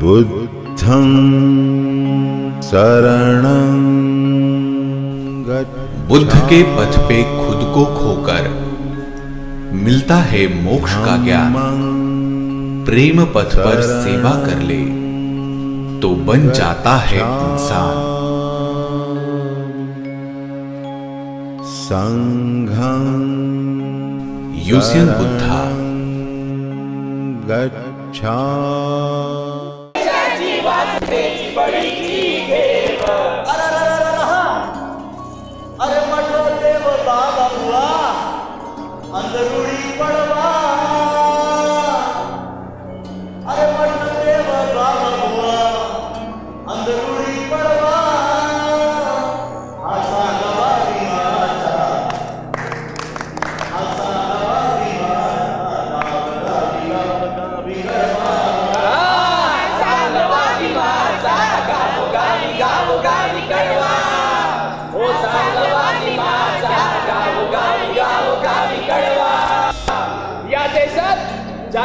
बुद्धं शरणं बुद्ध के पथ पे खुद को खोकर मिलता है मोक्ष का ज्ञान। प्रेम पथ पर सेवा कर ले तो बन जाता है इंसान। संघं युसियन बुद्धा। गच्छा अरे म्हटलं देव बाबा बुवा अंधरुडी पडवा.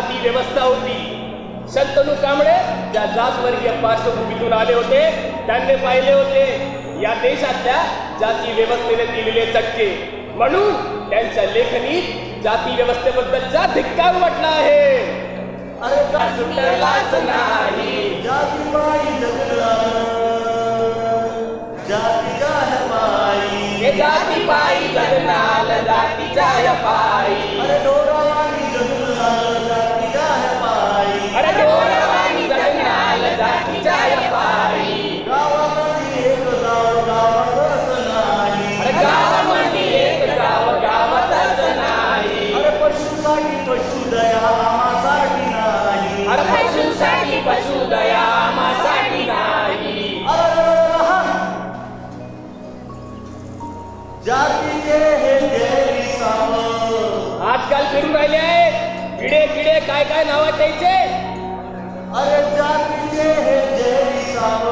जाती व्यवस्था होती. शंतनू कांबळे ज्या जातवर्गीय पार्श्वभूमीतून आले होते त्यांनी पाहिले होते. या देशातल्या जाती व्यवस्थेने दिलेले चटके. म्हणून त्यांच्या लेखनीत जाती व्यवस्थेबद्दलचा धिक्कार म्हटला आहे. अरे का सुटलाच नाही. जाती जाती हे जाती पायी जगनाल जातीच्या या पायी अरे डोरावानी आजकाल फिरून राहिले आहे किडे किडे काय काय नावा द्यायचे अरे जातीचे हे देवी साव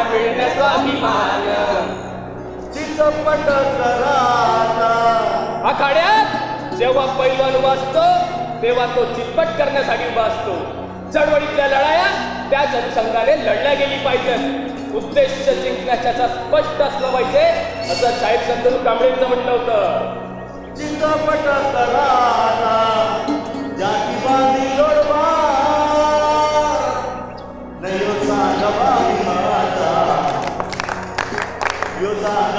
स्वाभिमान आखाड्यात जेव्हा पैलवान वाचतो तेव्हा तो चितपट करण्यासाठी उभा असतो. चळवळीतल्या लढाया त्याच अनुषंगाने लढल्या गेली पाहिजेत उद्देश जिंकण्याच्या स्पष्ट असलं पाहिजे असं शाहीर शंतनू कांबळेंचं म्हणणं होतं. चित्रपट कराता जाती बांधी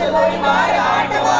ஆண்டவா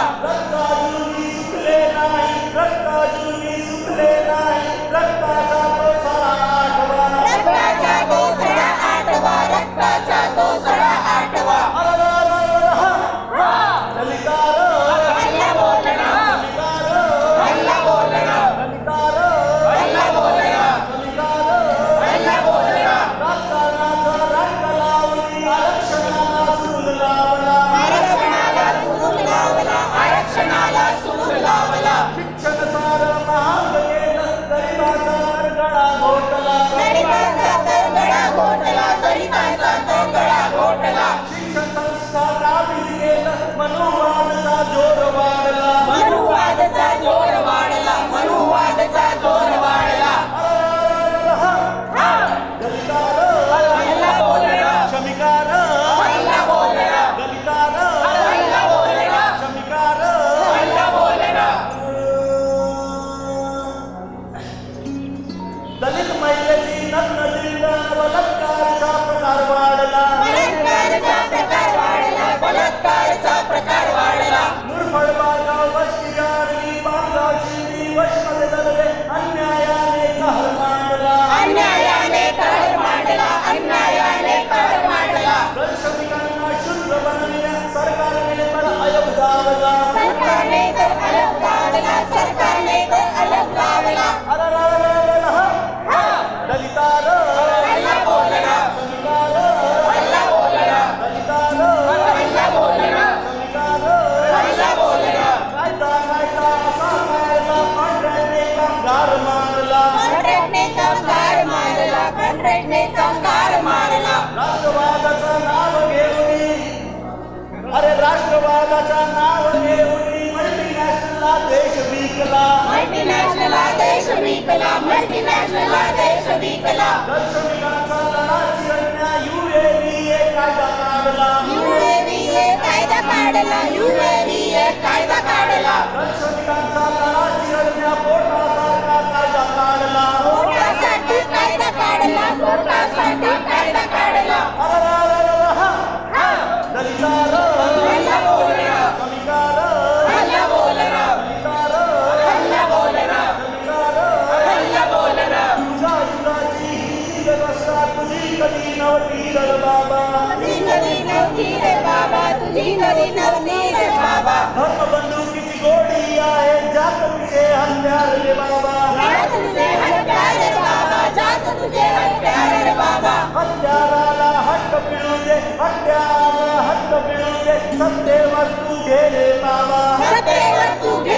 सरकार ने को अलग ला सरकार ने को अलग ला मल्टीनॅशनलला देश विकला मल्टीनॅशनलला देश विकला दर्शनिकांचा लढा चिरण्या युएव्हीए कायदा काढला. कायदा काढला युएव्हीए कायदा काढला. दर्शनिकांचा लढा चिरण्या पोटासारखा कायदा काढला. कोर्टासाठी कायदा काढला कोर्टासाठी नवी नव्हती रे बाबा तुझी नवी नव्हती रे बाबा धर्मबंदुकीची गोडी आहे जात तुझे हत्यार रे बाबा। जात तुझे हत्यार रे बाबा जात तुझे हत्यार रे बाबा हत्याराला हट्ट पिळू दे हत्याराला हट्ट पिळू दे सत्तेवर तू घे रे बाबा सत्तेवर तू घे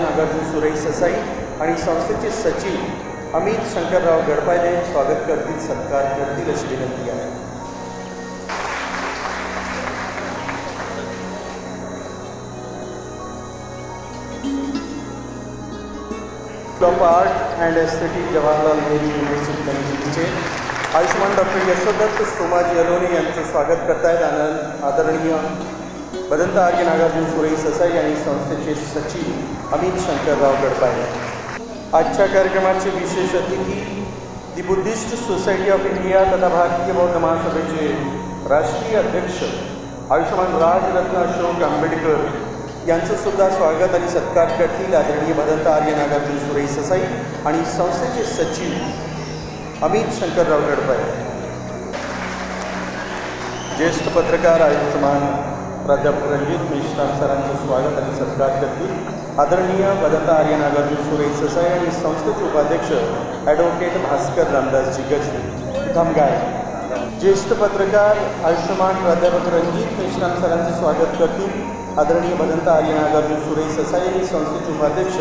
नागार्जुन सुरेश ससाई आणि संस्थेचे सचिव अमित शंकरराव गडपायले स्वागत करतील सत्कार करतील अशी विनंती आहे. Of art and aesthetic Jawaharlal Nehru university नवी आयुष्मान डॉक्टर यशोदत्त सोमाजी अलोने यांचं स्वागत करतायत आनंद आदरणीय बदंत आर्य नागार्जुन सुरेई ससाई आणि संस्थेचे सचिव अमित शंकरराव गडपाई आजच्या कार्यक्रमाचे विशेष अतिथी the Buddhist society of India तथा भारतीय बौद्ध महासभेचे राष्ट्रीय अध्यक्ष आयुष्यमान राजरत्न अशोक आंबेडकर यांचं सुद्धा स्वागत आणि सत्कार करतील आदरणीय भदंत आर्य नागार्जुन सुरेई ससाई आणि संस्थेचे सचिव अमित शंकरराव गडपाई ज्येष्ठ पत्रकार आयुष्यमान प्राध्यापक रणजित मेश्राम सरांचं स्वागत आणि सत्कार करतील. आदरणीय भदंत आर्य नागार्जुन सुरेई ससाई आणि संस्थेचे उपाध्यक्ष ॲडव्होकेट भास्कर रामदासजी गजरे. धमगाय. ज्येष्ठ पत्रकार आयुष्यमान प्राध्यापक रणजित मेश्राम सरांचे स्वागत करतील. आदरणीय भदंत आर्य नागार्जुन सुरेई ससाई आणि संस्थेचे उपाध्यक्ष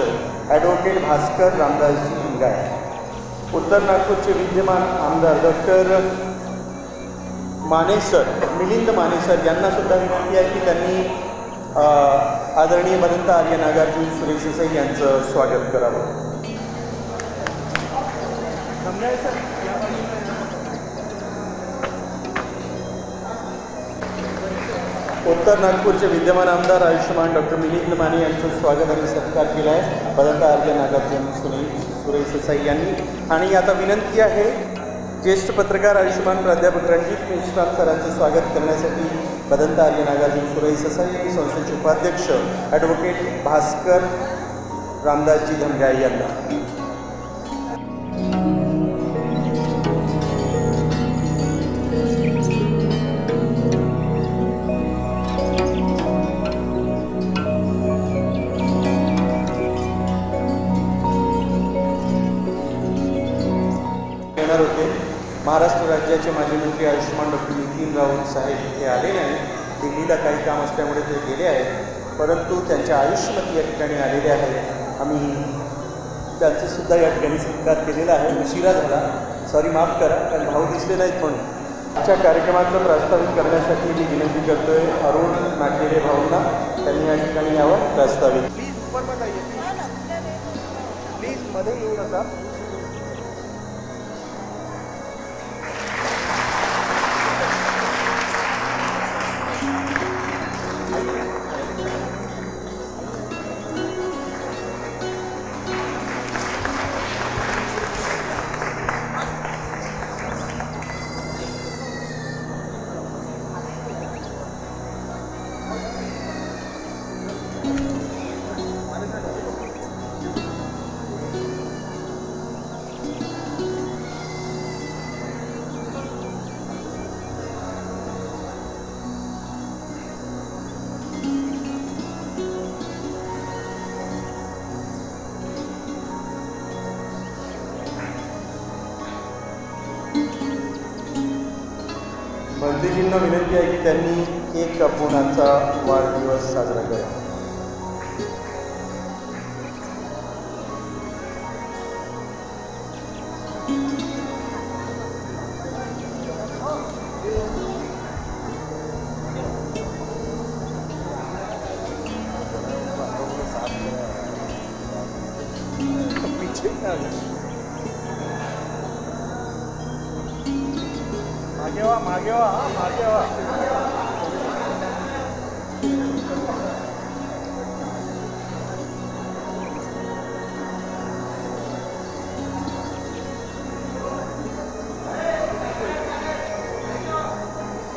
ॲडव्होकेट भास्कर रामदासजी धमगाय. उत्तर नागपूरचे विद्यमान आमदार डॉक्टर मानेसर मिलिंद मानेसर यांना सुद्धा विनंती आहे की त्यांनी आदरणीय भदंत आर्य नागार्जुन सुरेश देसाई यांचं स्वागत करावं. उत्तर नागपूरचे विद्यमान आमदार आयुष्यमान डॉक्टर मिलिंद माने यांचं स्वागत आणि सत्कार केला आहे भदंत आर्य नागार्जुन सुरेश देसाई यांनी. आणि आता विनंती आहे ज्येष्ठ पत्रकार आयुष्यमान प्राध्यापक रणजित मेश्राम स्वागत करण्यासाठी भदंत आर्य नागार्जुन सुरई ससाई आणि संस्थेचे उपाध्यक्ष ॲडव्होकेट भास्कर रामदासजी धमगाई यांना. महाराष्ट्र राज्याचे माजी मंत्री आयुष्यमान डॉक्टर नितीन राऊत साहेब इथे आले नाही. दिल्लीला काही काम असल्यामुळे ते गेले आहेत. परंतु त्यांच्या आयुष्यमती या ठिकाणी आलेले आहेत आम्ही त्यांचे सुद्धा या ठिकाणी सत्कार केलेला आहे. उशिरा झाला. सॉरी माफ करा. कारण भाऊ दिसले नाहीत म्हणून. आजच्या कार्यक्रमाचं प्रस्तावित करण्यासाठी मी विनंती करतोय अरुण नाटेरे भाऊंना. त्यांनी या ठिकाणी यावं प्रस्तावित. प्लीजमध्ये येऊ नका मंत्रीजींना विनंती आहे की त्यांनी एक पूर्णाचा वाढदिवस साजरा करावा.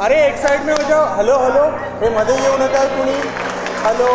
अरे एक साइड में हो जाओ. हॅलो हॅलो हे मध्ये येऊ नका कुणी. हॅलो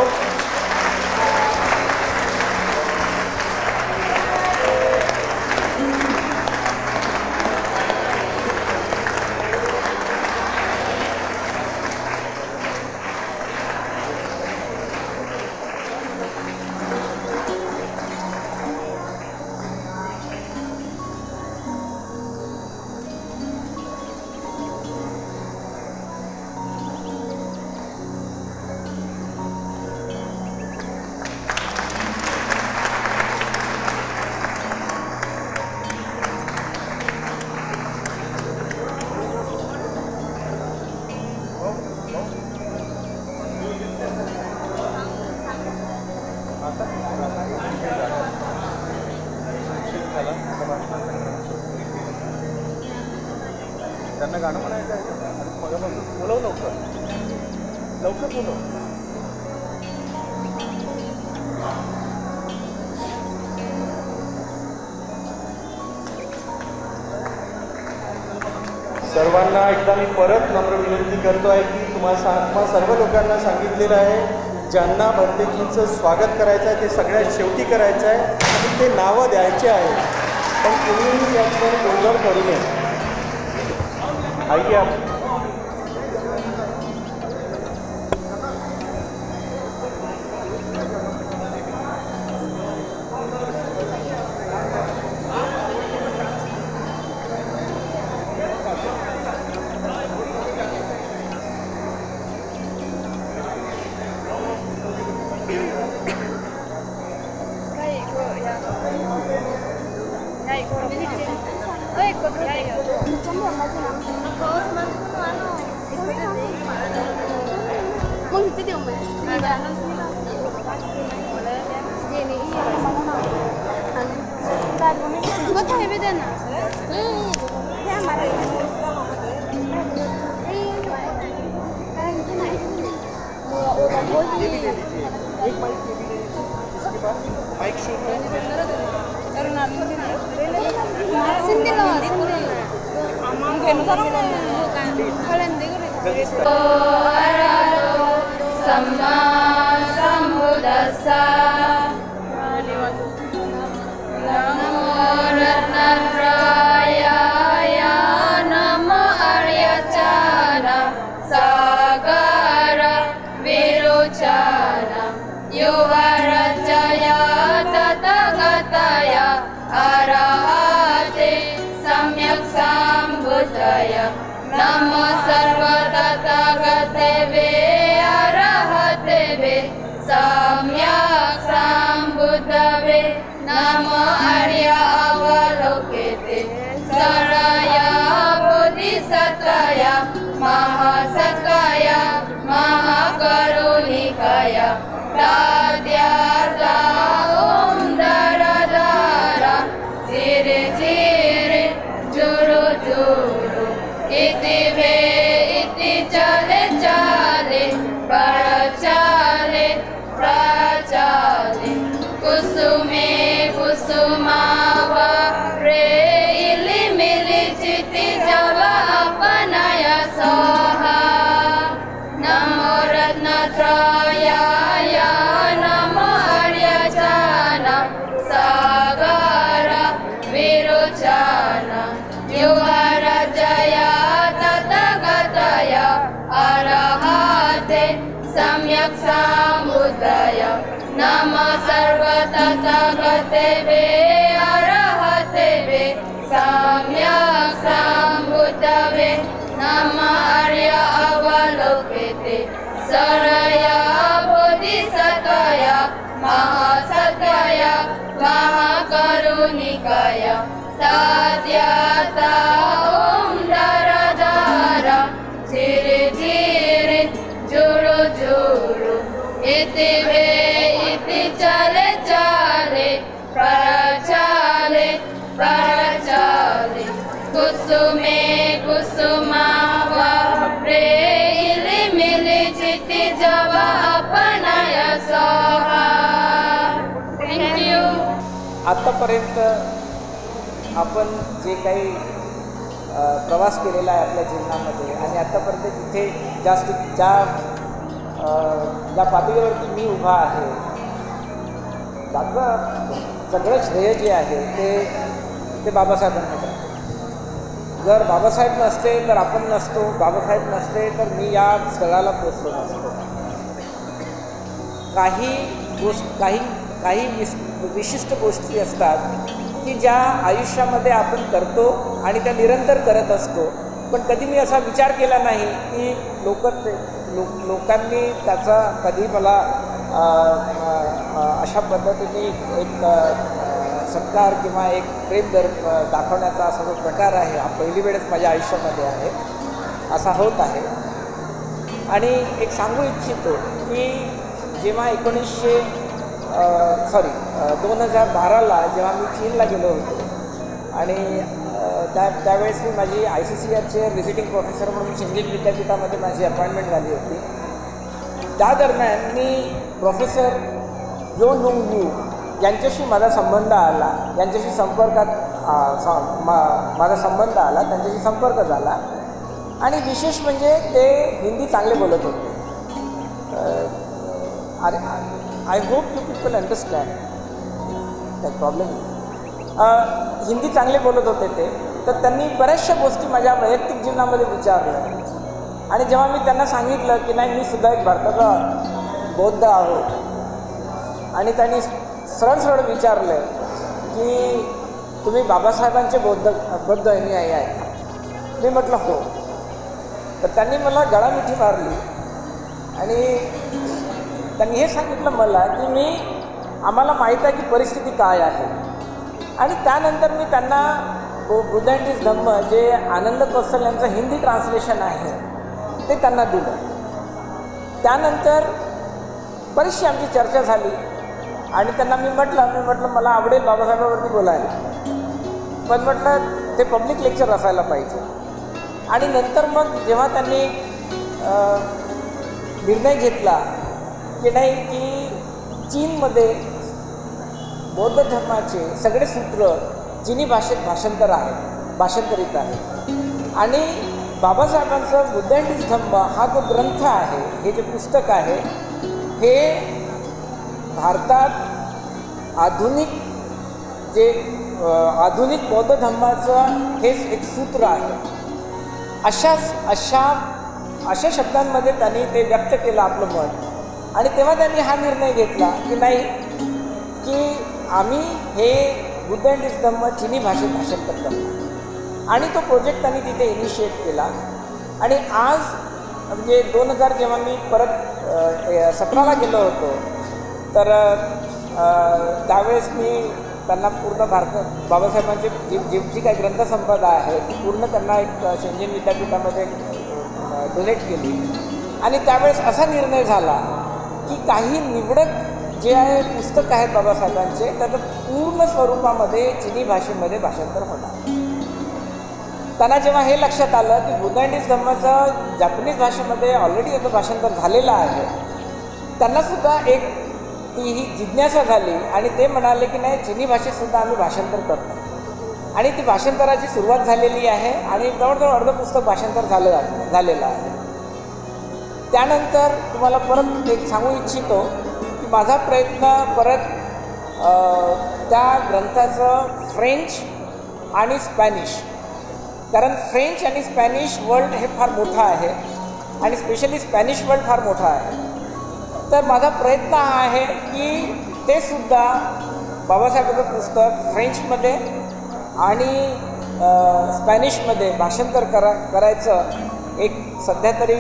गांधीजींचं स्वागत करायचं आहे ते सगळ्यात शेवटी करायचं आहे आणि ते नावं द्यायचे आहे. पण तुम्ही याच्यावर गोंधळ करू नये. आई आप नम सर्वदा सरय बोधिसत्वय महासत्वय महाकरुणिकय। ताद्याता ॐ दर दर धीरे धीरे जुरु जुरु इति वे इति चले चाले प्रचाले प्रचाले कुसुमे आत्तापर्यंत आपण जे काही प्रवास केलेला आहे आपल्या जीवनामध्ये आणि आत्तापर्यंत जिथे जास्त ज्या ज्या पातळीवरती मी उभा आहे त्याचं सगळं श्रेय जे आहे ते ते बाबासाहेबांना जातं जर बाबासाहेब नसते तर आपण नसतो बाबासाहेब नसते तर मी या स्थळाला पोचलो नसतो. काही गोष्ट काही काही विस विशिष्ट गोष्टी असतात की ज्या आयुष्यामध्ये आपण करतो आणि त्या निरंतर करत असतो. पण कधी मी असा विचार केला नाही की लोक लोक लोकांनी त्याचा कधी मला अशा पद्धतीने एक सत्कार किंवा एक प्रेम दर दाखवण्याचा असा जो प्रकार आहे हा पहिली वेळेस माझ्या आयुष्यामध्ये आहे असा होत आहे. आणि एक सांगू इच्छितो की जेव्हा एकोणीसशे सॉरी दोन हजार बाराला जेव्हा मी चीनला गेलो होतो आणि त्या त्यावेळेस मी माझी आय सी सी आरचे व्हिजिटिंग प्रोफेसर म्हणून संगीत विद्यापीठामध्ये माझी अपॉइंटमेंट झाली होती. त्या दरम्यान मी प्रोफेसर यो लुंग यू यांच्याशी माझा संबंध आला यांच्याशी संपर्कात मा- माझा संबंध आला त्यांच्याशी संपर्क झाला आणि विशेष म्हणजे ते हिंदी चांगले बोलत होते. अरे I hope you people understand त्या प्रॉब्लेम हिंदी चांगले बोलत होते ते. तर त्यांनी बऱ्याचशा गोष्टी माझ्या वैयक्तिक जीवनामध्ये विचारल्या. आणि जेव्हा मी त्यांना सांगितलं की नाही मी सुद्धा एक भारताचा बौद्ध आहोत. आणि त्यांनी सरळ सरळ विचारलं की तुम्ही बाबासाहेबांचे बौद्ध बौद्ध अनुयायी आहे. मी म्हटलं हो. तर त्यांनी मला गळामिठी मारली. आणि त्यांनी हे सांगितलं मला की मी आम्हाला माहीत आहे की परिस्थिती काय आहे. आणि त्यानंतर मी त्यांना बु बुद्ध अँड इज धम्म जे आनंद कौशल यांचं हिंदी ट्रान्सलेशन आहे ते त्यांना दिलं. त्यानंतर बरीचशी आमची चर्चा झाली. आणि त्यांना मी म्हटलं मी म्हटलं मला आवडेल बाबासाहेबांवरती बोलायला. पण म्हटलं ते पब्लिक लेक्चर असायला पाहिजे. आणि नंतर मग जेव्हा त्यांनी निर्णय घेतला की नाही की चीनमध्ये बौद्ध धर्माचे सगळे सूत्र चिनी भाषेत भाषांतर आहे भाषांतरित आहे. आणि बाबासाहेबांचं बुद्ध धम्म हा जो ग्रंथ आहे हे जे पुस्तक आहे हे भारतात आधुनिक जे आधुनिक बौद्ध धर्माचं हेच एक सूत्र आहे. अशाच अशा अशा शब्दांमध्ये त्यांनी ते व्यक्त केलं आपलं मत आणि तेव्हा त्यांनी हा निर्णय घेतला की नाही की आम्ही हे बुद्ध अँड इज धम्म चिनी भाषेत भाषांतर करतो. आणि तो प्रोजेक्ट त्यांनी तिथे इनिशिएट केला. आणि आज म्हणजे दोन हजार जेव्हा मी परत सतराला गेलो होतो तर त्यावेळेस मी त्यांना पूर्ण भारत बाबासाहेबांची जी जी जी काही ग्रंथसंपदा आहे ती पूर्ण त्यांना एक शेंजन विद्यापीठामध्ये डोनेट केली. आणि त्यावेळेस असा निर्णय झाला की काही निवडक जे आहे पुस्तक आहेत बाबासाहेबांचे त्याचं पूर्ण स्वरूपामध्ये चिनी भाषेमध्ये भाषांतर होणार. त्यांना जेव्हा हे लक्षात आलं की बुदांडीज अँड जापनीज धम्माचं जॅपनीज भाषेमध्ये ऑलरेडी याचं भाषांतर झालेलं आहे त्यांनासुद्धा एक ती ही जिज्ञासा झाली आणि ते म्हणाले की नाही चिनी भाषेतसुद्धा आम्ही भाषांतर करतो. आणि ती भाषांतराची सुरुवात झालेली आहे आणि जवळजवळ अर्ध पुस्तक भाषांतर झालं झालेलं आहे. त्यानंतर तुम्हाला परत एक सांगू इच्छितो की माझा प्रयत्न परत त्या ग्रंथाचं फ्रेंच आणि स्पॅनिश कारण फ्रेंच आणि स्पॅनिश वर्ल्ड हे फार मोठं आहे आणि स्पेशली स्पॅनिश वर्ल्ड फार मोठा आहे. तर माझा प्रयत्न हा आहे की ते सुद्धा बाबासाहेबांचं पुस्तक फ्रेंचमध्ये आणि स्पॅनिशमध्ये भाषांतर करा करायचं एक सध्या तरी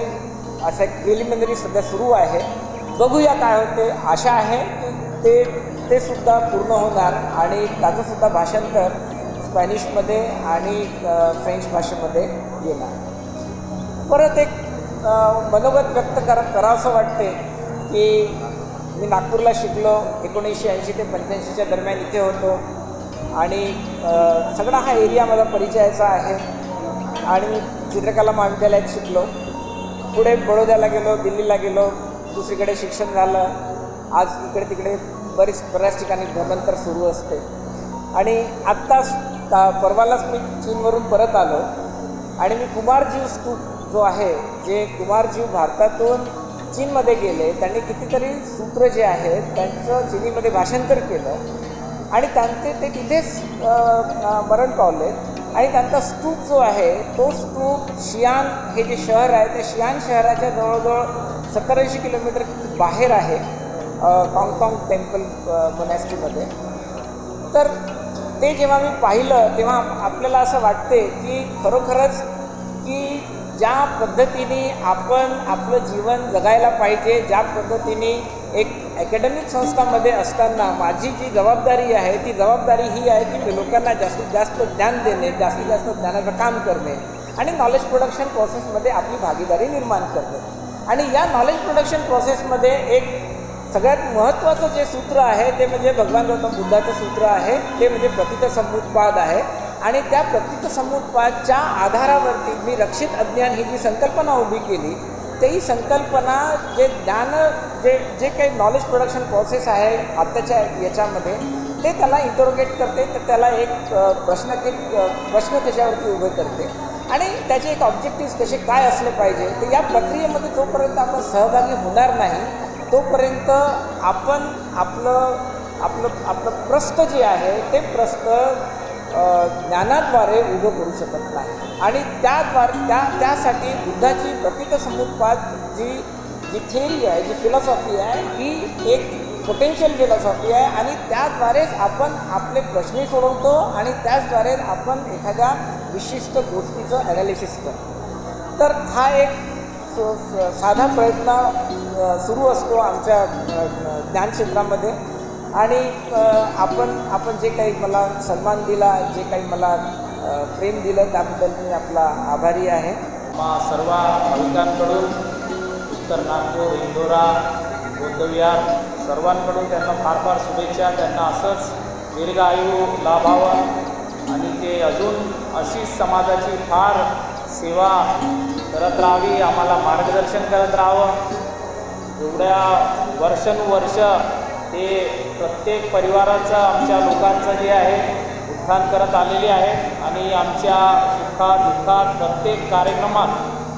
असं एक प्रिलिमिनरी सध्या सुरू आहे. बघूया काय होते. आशा आहे की ते ते सुद्धा पूर्ण होणार आणि त्याचंसुद्धा भाषांतर स्पॅनिशमध्ये आणि फ्रेंच भाषेमध्ये येणार. परत एक मनोगत व्यक्त कर करावंसं वाटते की मी नागपूरला शिकलो एकोणीसशे ऐंशी ते पंच्याऐंशीच्या दरम्यान इथे होतो आणि सगळा हा एरिया माझा परिचयाचा आहे आणि चित्रकला महाविद्यालयात शिकलो. पुढे बडोद्याला गेलो दिल्लीला गेलो दुसरीकडे शिक्षण झालं. आज इकडे तिकडे बरीच बऱ्याच ठिकाणी भ्रमंतर सुरू असते. आणि आत्ताच ता परवालाच मी चीनवरून परत आलो. आणि मी कुमारजीव स्तूप जो आहे जे कुमारजीव भारतातून चीनमध्ये गेले त्यांनी कितीतरी सूत्र जे आहेत त्यांचं चिनीमध्ये भाषांतर केलं. आणि त्यांचे ते तिथेच मरण पावलेत. आणि त्यांचा स्तूप जो आहे तो स्तूप शियान हे जे शहर आहे त्या शियान शहराच्या जवळजवळ सत्तर ऐंशी किलोमीटर बाहेर आहे काँगकाँग टेम्पल मोनॅस्ट्रीमध्ये. तर ते जेव्हा मी पाहिलं तेव्हा आपल्याला असं वाटते की खरोखरच की ज्या पद्धतीने आपण आपलं जीवन जगायला पाहिजे ज्या पद्धतीने एक अकॅडमिक संस्थांमध्ये असताना माझी जी जबाबदारी आहे ती जबाबदारी ही आहे की मी लोकांना जास्तीत जास्त ज्ञान देणे जास्तीत जास्त ज्ञानाचं काम करणे आणि नॉलेज प्रोडक्शन प्रोसेसमध्ये आपली भागीदारी निर्माण करणे. आणि या नॉलेज प्रोडक्शन प्रोसेसमध्ये एक सगळ्यात महत्त्वाचं जे सूत्र आहे ते म्हणजे भगवान गौतम बुद्धाचं सूत्र आहे ते म्हणजे प्रतित समुत्पाद आहे. आणि त्या प्रतित समुत्पादच्या आधारावरती मी रक्षित अज्ञान ही जी संकल्पना उभी केली तेही संकल्पना जे ज्ञान जे जे काही नॉलेज प्रोडक्शन प्रोसेस आहे आत्ताच्या याच्यामध्ये ते त्याला इंटरोगेट करते तर त्याला एक प्रश्न एक प्रश्न त्याच्यावरती उभे करते. आणि त्याचे एक ऑब्जेक्टिव्ह कसे काय असले पाहिजे तर या प्रक्रियेमध्ये जोपर्यंत आपण सहभागी होणार नाही तोपर्यंत आपण आपलं आपलं आपलं प्रस्त जे आहे ते प्रस्त ज्ञानाद्वारे उभं करू शकत नाही. आणि त्याद्वारे त्या त्यासाठी बुद्धाची प्रतिक समुत्पाद जी जी थेरी आहे जी फिलॉसॉफी आहे ही एक पोटेन्शियल फिलॉसॉफी आहे. आणि त्याद्वारेच आपण आपले प्रश्नही सोडवतो आणि त्याचद्वारे आपण एखाद्या विशिष्ट गोष्टीचं ॲनालिसिस करतो. तर हा एक साधा प्रयत्न सुरू असतो आमच्या ज्ञानक्षेत्रामध्ये आणि आपण आपण जे काही मला सन्मान दिला जे काही मला प्रेम दिलं त्याबद्दल मी आपला आभारी आहे. मा सर्व भाविकांकडून उत्तर नागपूर इंदोरा बौद्धविहार सर्वांकडून त्यांना फार फार शुभेच्छा. त्यांना असंच दीर्घायू लाभावं. आणि ते अजून अशीच समाजाची फार सेवा करत राहावी आम्हाला मार्गदर्शन करत राहावं. एवढ्या वर्षानुवर्ष ते प्रत्येक परिवाराचं आमच्या लोकांचं जे आहे उत्थान करत आलेले आहे. आणि आमच्या सुखात दुःखात प्रत्येक कार्यक्रमात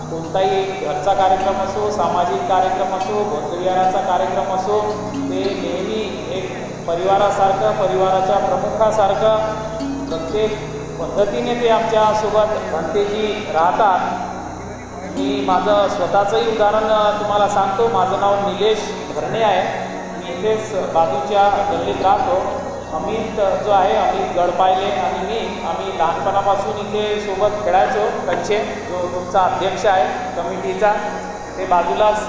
कोणताही घरचा कार्यक्रम असो सामाजिक कार्यक्रम असो बौद्धविहाराचा कार्यक्रम असो ते नेहमी एक परिवारासारखं परिवाराच्या प्रमुखासारखं प्रत्येक पद्धतीने ते आमच्यासोबत भंतेजी राहतात. मी माझं स्वतःचंही उदाहरण तुम्हाला सांगतो. माझं नाव निलेश भरणे आहे. इथेच बाजूच्या गल्लीत राहतो. अमित जो आहे अमित गडपायले आणि मी आम्ही लहानपणापासून इथे सोबत खेळायचो. कच्छे जो तुमचा अध्यक्ष आहे कमिटीचा ते बाजूलाच.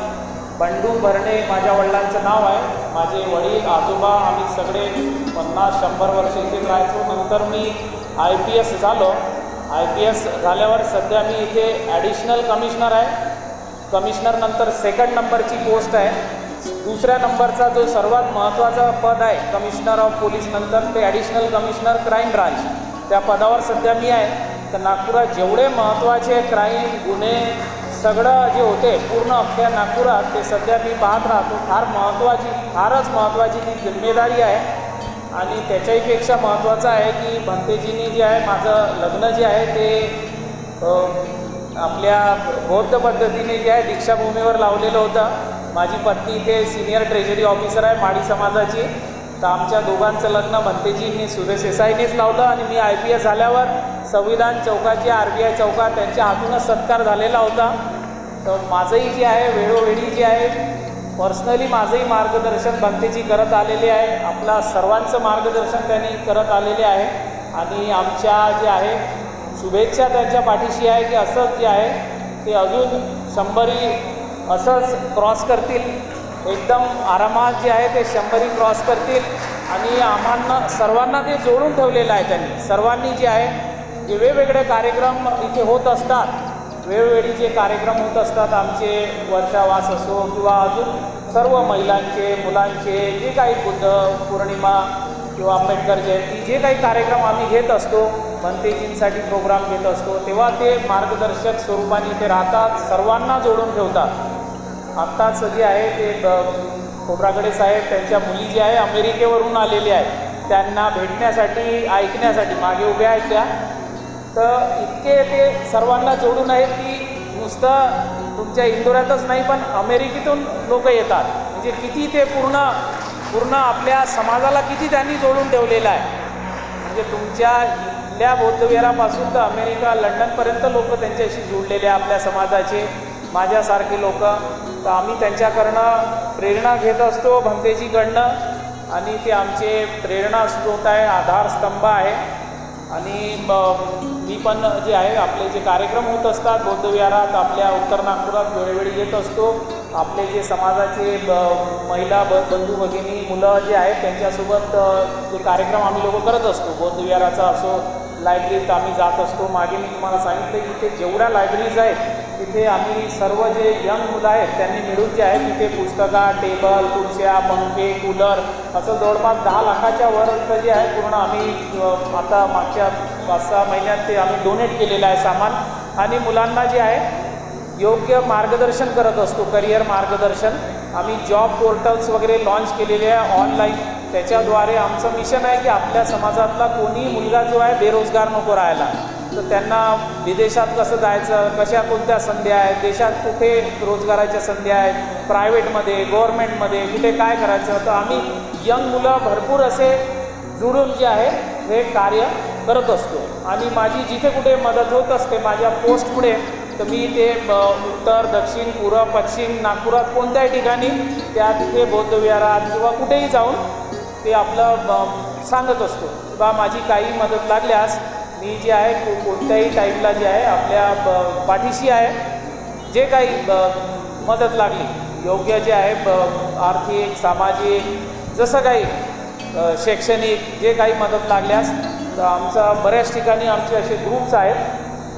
बंडू भरणे माझ्या वडिलांचं नाव आहे. माझे वडील आजोबा आम्ही सगळे पन्नास शंभर वर्ष इथे राहायचो. नंतर मी आय पी एस झालो. आय पी एस झाल्यावर सध्या मी इथे ॲडिशनल कमिशनर आहे. कमिशनर नंतर सेकंड नंबरची पोस्ट आहे. दुसऱ्या नंबरचा जो सर्वात महत्त्वाचा पद आहे कमिशनर ऑफ पोलीस नंतर ते ॲडिशनल कमिशनर क्राईम ब्रांच त्या पदावर सध्या मी आहे. तर नागपुरात जेवढे महत्त्वाचे क्राईम गुन्हे सगळं जे होते पूर्ण अख्ख्या नागपुरात ते सध्या मी पाहत राहतो. फार महत्त्वाची फारच महत्त्वाची ती जिम्मेदारी आहे. आणि त्याच्याहीपेक्षा महत्त्वाचं आहे की भंतेजींनी जे आहे माझं लग्न जे आहे ते आपल्या बौद्ध पद्धतीने जे आहे दीक्षाभूमीवर लावलेलं होतं. माझी पत्नी इथे सिनियर ट्रेजरी ऑफिसर आहे माडी समाजाची. तर आमच्या दोघांचं लग्न भंतेजींनी सुरेश देसाईनेच लावलं आणि मी आय पी एस झाल्यावर संविधान चौकाची आर बी आय चौकात त्यांच्या हातूनच सत्कार झालेला होता. तर माझंही जे आहे वेळोवेळी जे आहे पर्सनली माझंही मार्गदर्शन भंतेजी करत आलेले आहे. आपला सर्वांचं मार्गदर्शन त्यांनी करत आलेले आहे. आणि आमच्या जे आहे शुभेच्छा त्यांच्या पाठीशी आहे की असंच जे आहे ते अजून शंभरी असंच क्रॉस करतील. एकदम आरामात जे आहे ते शंभरी क्रॉस करतील. आणि आम्हाला सर्वांना ते जोडून ठेवलेलं आहे त्यांनी. सर्वांनी जे आहे जे वेगवेगळे कार्यक्रम इथे होत असतात वेळोवेळी जे कार्यक्रम होत असतात आमचे वर्षावास असो किंवा अजून सर्व महिलांचे मुलांचे जे काही बुद्ध पौर्णिमा किंवा आंबेडकर जयंती जे काही कार्यक्रम आम्ही घेत असतो भंतेजींसाठी प्रोग्राम घेत असतो तेव्हा ते मार्गदर्शक स्वरूपाने ते राहतात सर्वांना जोडून ठेवतात. आत्ताच जे आहे ते ब- खोब्रागडे साहेब त्यांच्या मुली जे आहे अमेरिकेवरून आलेल्या आहेत त्यांना भेटण्यासाठी ऐकण्यासाठी मागे उभ्या आहेत त्या. तर इतके ते सर्वांना जोडून आहेत की नुसतं तुमच्या इंदोऱ्यातच नाही पण अमेरिकेतून लोक येतात. म्हणजे किती ते पूर्ण पूर्ण आपल्या समाजाला किती त्यांनी जोडून ठेवलेलं आहे. म्हणजे तुमच्या इथल्या बौद्धविहारापासून तर अमेरिका लंडनपर्यंत लोक त्यांच्याशी जोडलेले आहे आपल्या समाजाचे. माझ्यासारखे लोक. तर आम्ही त्यांच्याकडनं प्रेरणा घेत असतो भंतेजीकडनं. आणि ते आमचे प्रेरणा स्रोत आहे आधारस्तंभ आहे. आणि ब- मी पण जे आहे आपले जे कार्यक्रम होत असतात बौद्धविहारात आपल्या उत्तर नागपुरात वेळोवेळी येत असतो. आपले जे समाजाचे ब- महिला ब बंधू भगिनी मुलं जे आहेत त्यांच्यासोबत जे कार्यक्रम आम्ही लोक करत असतो. बौद्धविहाराचा असो लायब्ररीत आम्ही जात असतो. मागे मी तुम्हाला सांगितलं की इथे जेवढ्या लायब्ररीज आहेत तिथे आम्ही सर्व जे यंग मुलं आहेत त्यांनी मिळून जे आहे तिथे पुस्तका टेबल खुर्च्या पंखे कूलर असं जवळपास दहा लाखाच्या वरचं जे आहे पूर्ण आम्ही आता मागच्या पाच सहा महिन्यात ते आम्ही डोनेट केलेलं आहे सामान. आणि मुलांना जे आहे योग्य मार्गदर्शन करत असतो करिअर मार्गदर्शन. आम्ही जॉब पोर्टल्स वगैरे लॉन्च केलेले आहे ऑनलाईन त्याच्याद्वारे आमचं मिशन आहे की आपल्या समाजातला कोणी मुलगा जो आहे बेरोजगार नको राहायला. तर त्यांना विदेशात कसं जायचं कशा कोणत्या संधी आहेत देशात कुठे रोजगाराच्या संधी आहेत प्रायव्हेटमध्ये गव्हर्मेंटमध्ये कुठे काय करायचं? तर आम्ही यंग मुलं भरपूर असे जुळून जे आहे हे कार्य करत असतो. आणि माझी जिथे कुठे मदत होत असते माझ्या पोस्ट पुढे तर मी ते उत्तर दक्षिण पूर्व पश्चिम नागपुरात कोणत्याही ठिकाणी त्या तिथे बौद्धविहारात किंवा कुठेही जाऊन ते आपलं ब- सांगत असतो. किंवा माझी काही मदत लागल्यास मी जे आहे को कोणत्याही टाईपला जे आहे आपल्या ब- पाठीशी आहे. जे काही ब- मदत लागली योग्य जे आहे ब- आर्थिक सामाजिक जसं काही शैक्षणिक जे काही मदत लागल्यास तर आमचा बऱ्याच ठिकाणी आमचे असे ग्रुप्स आहेत.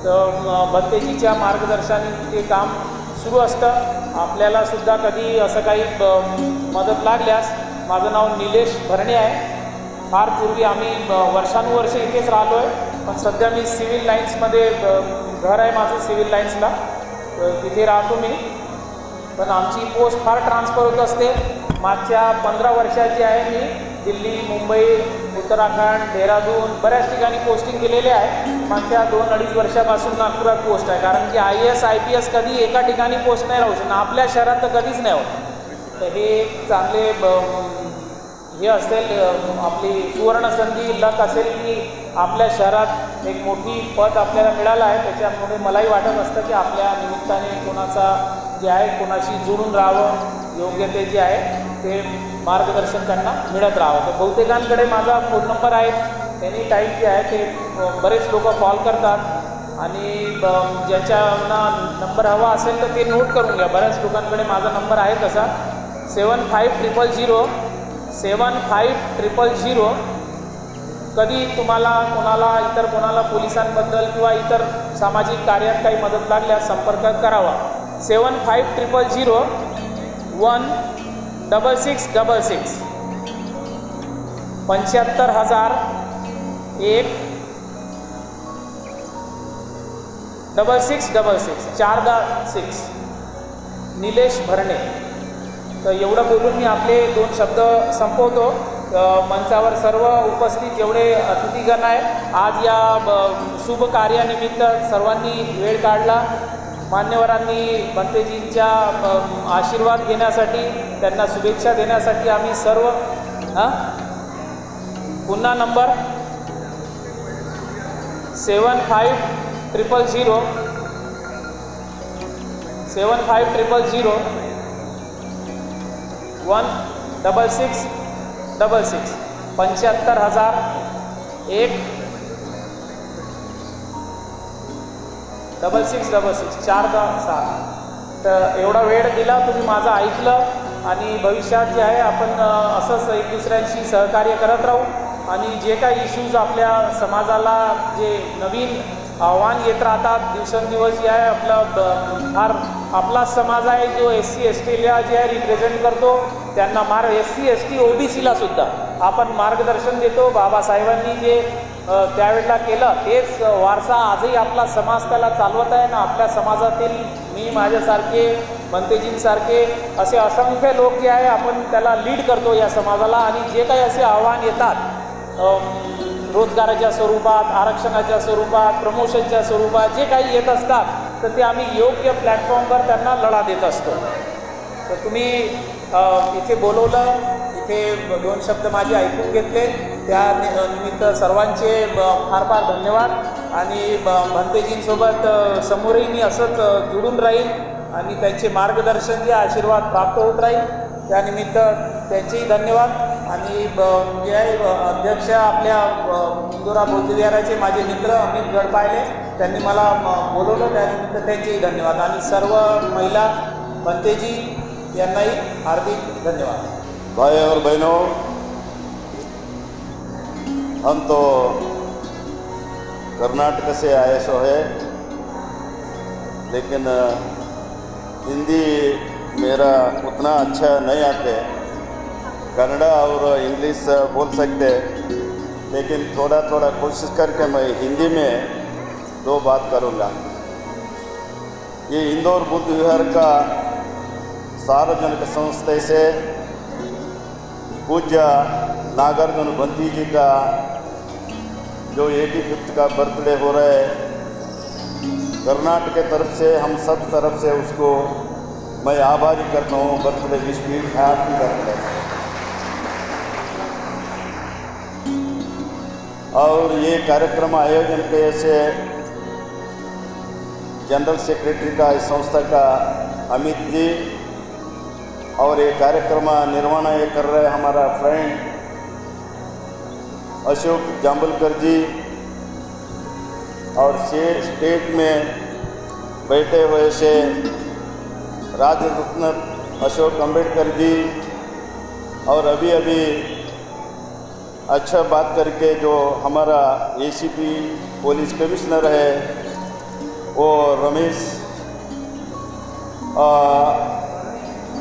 तर म, भंतेजीच्या मार्गदर्शनाने ते काम सुरू असतं. आपल्याला सुद्धा कधी असं काही मदत लागल्यास माझं नाव निलेश भरणे आहे. फार पूर्वी आम्ही वर्षानुवर्ष इथेच राहिलो आहे पण सध्या मी सिव्हिल लाईन्समध्ये घर आहे माझं सिव्हिल लाईन्सला. तिथे राहतो मी. पण आमची पोस्ट फार ट्रान्सफर होत असते. मागच्या पंधरा वर्षाची आहे मी. दिल्ली मुंबई उत्तराखंड देहरादून बऱ्याच ठिकाणी पोस्टिंग केलेले आहे. मागच्या दोन अडीच वर्षापासून नागपुरात पोस्ट आहे. कारण की I S I P S कधी एका ठिकाणी पोस्ट नाही राहू शकणार आपल्या शहरात तर कधीच नाही होत. तर हे चांगले ब- हे असेल आपली सुवर्णसंधी लक असेल की आपल्या शहरात एक मोठी पद आपल्याला मिळालं आहे. त्याच्यामुळे मलाही वाटत असतं की आपल्या निमित्ताने कोणाचा जे आहे कोणाशी जुळून राहावं योग्य ते जे आहे ते मार्गदर्शन त्यांना मिळत राहावं. तर बहुतेकांकडे माझा फोन नंबर आहे. त्यांनी टाईप जे आहे ते बरेच लोक कॉल करतात. आणि ब- ज्याच्यांना नंबर हवा असेल तर ते नोट करून घ्या. बऱ्याच लोकांकडे माझा नंबर आहे तसा. Seven five triple zero seven five triple zero. कधी तुम्हाला कोणाला इतर कोणाला पोलिसांबद्दल किंवा इतर सामाजिक कार्यात काही मदत लागल्यास संपर्क करावा. Seven five triple zero. One double six double six. पंच्याहत्तर हजार. एक. Double six double six. चार दा सिक्स. निलेश भरणे. तर एवढं बोलून मी आपले दोन शब्द संपवतो. मंचावर सर्व उपस्थित जेवढे अतिथीगण आहे आज या ब- शुभ कार्यानिमित्त सर्वांनी वेळ काढला. मान्यवरांनी भंतेजींच्या आशीर्वाद घेण्यासाठी त्यांना शुभेच्छा देण्यासाठी आम्ही सर्व हां पुन्हा number seven five triple zero seven five triple zero one double six double six. पंच्याहत्तर हजार एक. Double six double six. चार दहा सहा तर एवढा वेळ दिला तुम्ही माझं ऐकलं आणि भविष्यात जे आहे आपण असंच एक दुसऱ्यांशी सहकार्य करत राहू. आणि जे काही इश्यूज आपल्या समाजाला जे नवीन आव्हान येत राहतात. दिवसेंदिवस जे आहे आपलं ब- फार आपला समाज आहे जो एस सी एस टीला जे आहे रिप्रेझेंट करतो त्यांना मार्ग S C S T O B सीला सुद्धा आपण मार्गदर्शन देतो. बाबासाहेबांनी जे त्यावेळेला केलं तेच वारसा आजही आपला समाज त्याला चालवत आहे. ना आपल्या समाजातील मी माझ्यासारखे मंतेजींसारखे असे असंख्य लोक जे आहे आपण त्याला लीड करतो या समाजाला. आणि जे काही असे आव्हान येतात रोजगाराच्या स्वरूपात आरक्षणाच्या स्वरूपात प्रमोशनच्या स्वरूपात जे काही येत असतात तर ते आम्ही योग्य प्लॅटफॉर्मवर त्यांना लढा देत असतो. तर तुम्ही इथे बोलवलं इथे दोन शब्द माझे ऐकून घेतले. त्या नि- निमित्त सर्वांचे ब- फार फार धन्यवाद. आणि ब- भंतेजींसोबत समोरही मी असंच जुडून जुळून राहील आणि त्यांचे मार्गदर्शन जे आशीर्वाद प्राप्त होत राहील त्यानिमित्त त्यांचेही धन्यवाद. आणि ब- जे आहे अध्यक्ष आपल्या ब- इंदोरा बौद्धविहाराचे माझे मित्र अमित गडपायले त्यांनी मला बोलवलं. त्यानिमित्त त्यांचेही धन्यवाद. आणि सर्व महिला पंतेजी यांनाही हार्दिक धन्यवाद. भाई और बहनों हम तो कर्नाटक से आए सो है लेकिन हिंदी मेरा उतना अच्छा नहीं आते कन्नड़ा और इंग्लिश बोल सकते लेकिन थोड़ा थोड़ा कोशिश करके मैं हिंदी में दो बात करूँगा। ये इंदौर बुद्ध विहार का सार्वजनिक संस्था से पूज्य नागार्जुन बंती जी का जो एटी फिफ्थ का बर्थडे हो रहा है, कर्नाटक के तरफ़ से, हम सब तरफ़ से उसको मैं आभारी करता हूँ, बर्थडे विश भी हैप्पी बर्थडे और ये कार्यक्रम आयोजन के से जनरल सेक्रेटरी का, इस संस्था का अमित जी और ये कार्यक्रम निर्वहन ये कर रहे हमारा फ्रेंड अशोक जाम्बलकर जी और से स्टेट में बैठे हुए से राज्य रत्न अशोक अंबेडकर जी और अभी अभी अच्छा बात करके जो हमारा एसीपी पुलिस कमिश्नर है, वो रमेश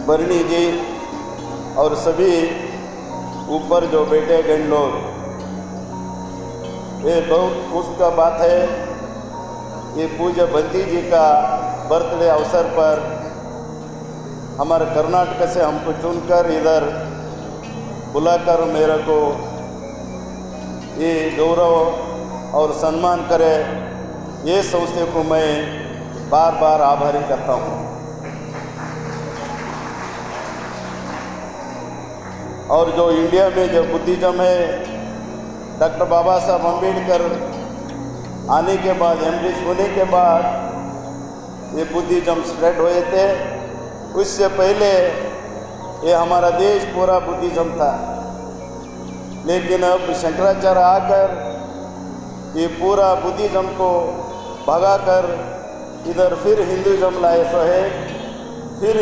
बरनी जी और सभी ऊपर जो बैठे गण लोग, ये बहुत खुश का बात है ये पूज्य बंती जी का बर्थडे अवसर पर हमारे कर्नाटक से हमको चुनकर इधर बुलाकर मेरे को ये गौरव और सम्मान करे, ये संस्थे को मैं बार बार आभारी करता हूँ। और जो इंडिया में जो बुद्धिज़्म है, डॉक्टर बाबा साहब अंबेडकर आने के बाद एमडीस होने के बाद ये बुद्धिज़्म स्प्रेड हुए थे। उससे पहले ये हमारा देश पूरा बुद्धिज़्म था। लेकिन अब शंकराचार्य आकर ये पूरा बुद्धिज़्म को भगाकर इधर फिर हिंदुज़्म लाए सो है। फिर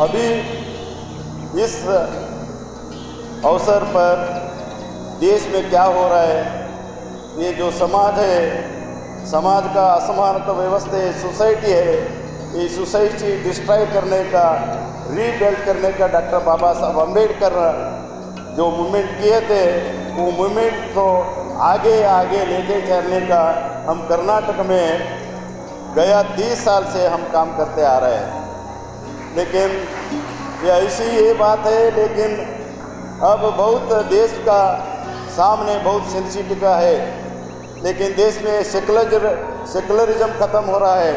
अभी इस अवसर पर देश में क्या हो रहा है, ये जो समाज है, समाज का असमानता व्यवस्था है सोसाइटी है, ये सोसाइटी डिस्ट्रॉय करने का रीबिल्ड करने का डॉक्टर बाबा साहब अंबेडकर जो मूवमेंट किए थे, वो मूवमेंट को आगे आगे लेके चलने का हम कर्नाटक में गया तीस साल से हम काम करते आ रहे हैं। लेकिन ये ऐसी ये बात है, लेकिन अब बहुत देश का सामने बहुत सेंसिटिव का है। लेकिन देश में सेकुलर सेकुलरिज्म ख़त्म हो रहा है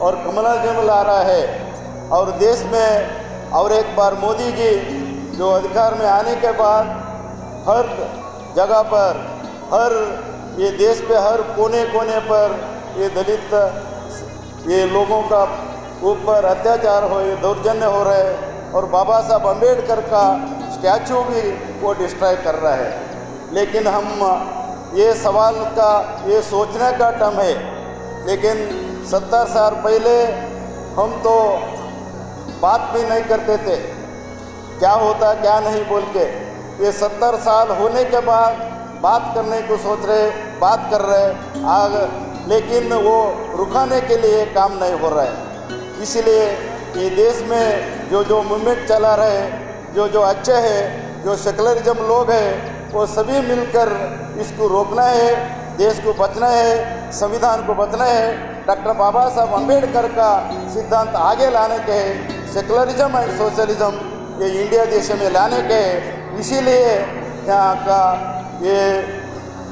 और कम्युनलिज्म ला रहा है। और देश में और एक बार मोदी जी जो अधिकार में आने के बाद हर जगह पर, हर ये देश पे, हर कोने कोने पर ये दलित, ये लोगों का ऊपर अत्याचार हो दौर्जन्य हो रहे और बाबा साहब अंबेडकर का स्टैचू भी वो डिस्ट्रॉय कर रहा है। लेकिन हम, ये सवाल का, ये सोचने का टर्म है। लेकिन सत्तर साल पहले हम तो बात भी नहीं करते थे। क्या होता क्या नहीं बोल के, ये सत्तर साल होने के बाद बात करने को सोच रहे, बात कर रहे, आग, लेकिन वो रुकाने के लिए काम नहीं हो रहा है। इसलिए ये देश में जो जो मूवमेंट चला रहे, जो जो अच्छे हैं, जो सेकुलरिज्म लोग हैं, वो सभी मिलकर इसको रोकना है, देश को बचना है, संविधान को बचना है। डॉक्टर बाबा साहब अंबेडकर का सिद्धांत आगे लाने के है। सेकुलरिज्म एंड सोशलिज्म ये इंडिया देश में लाने के है इसीलिए यहाँ का ये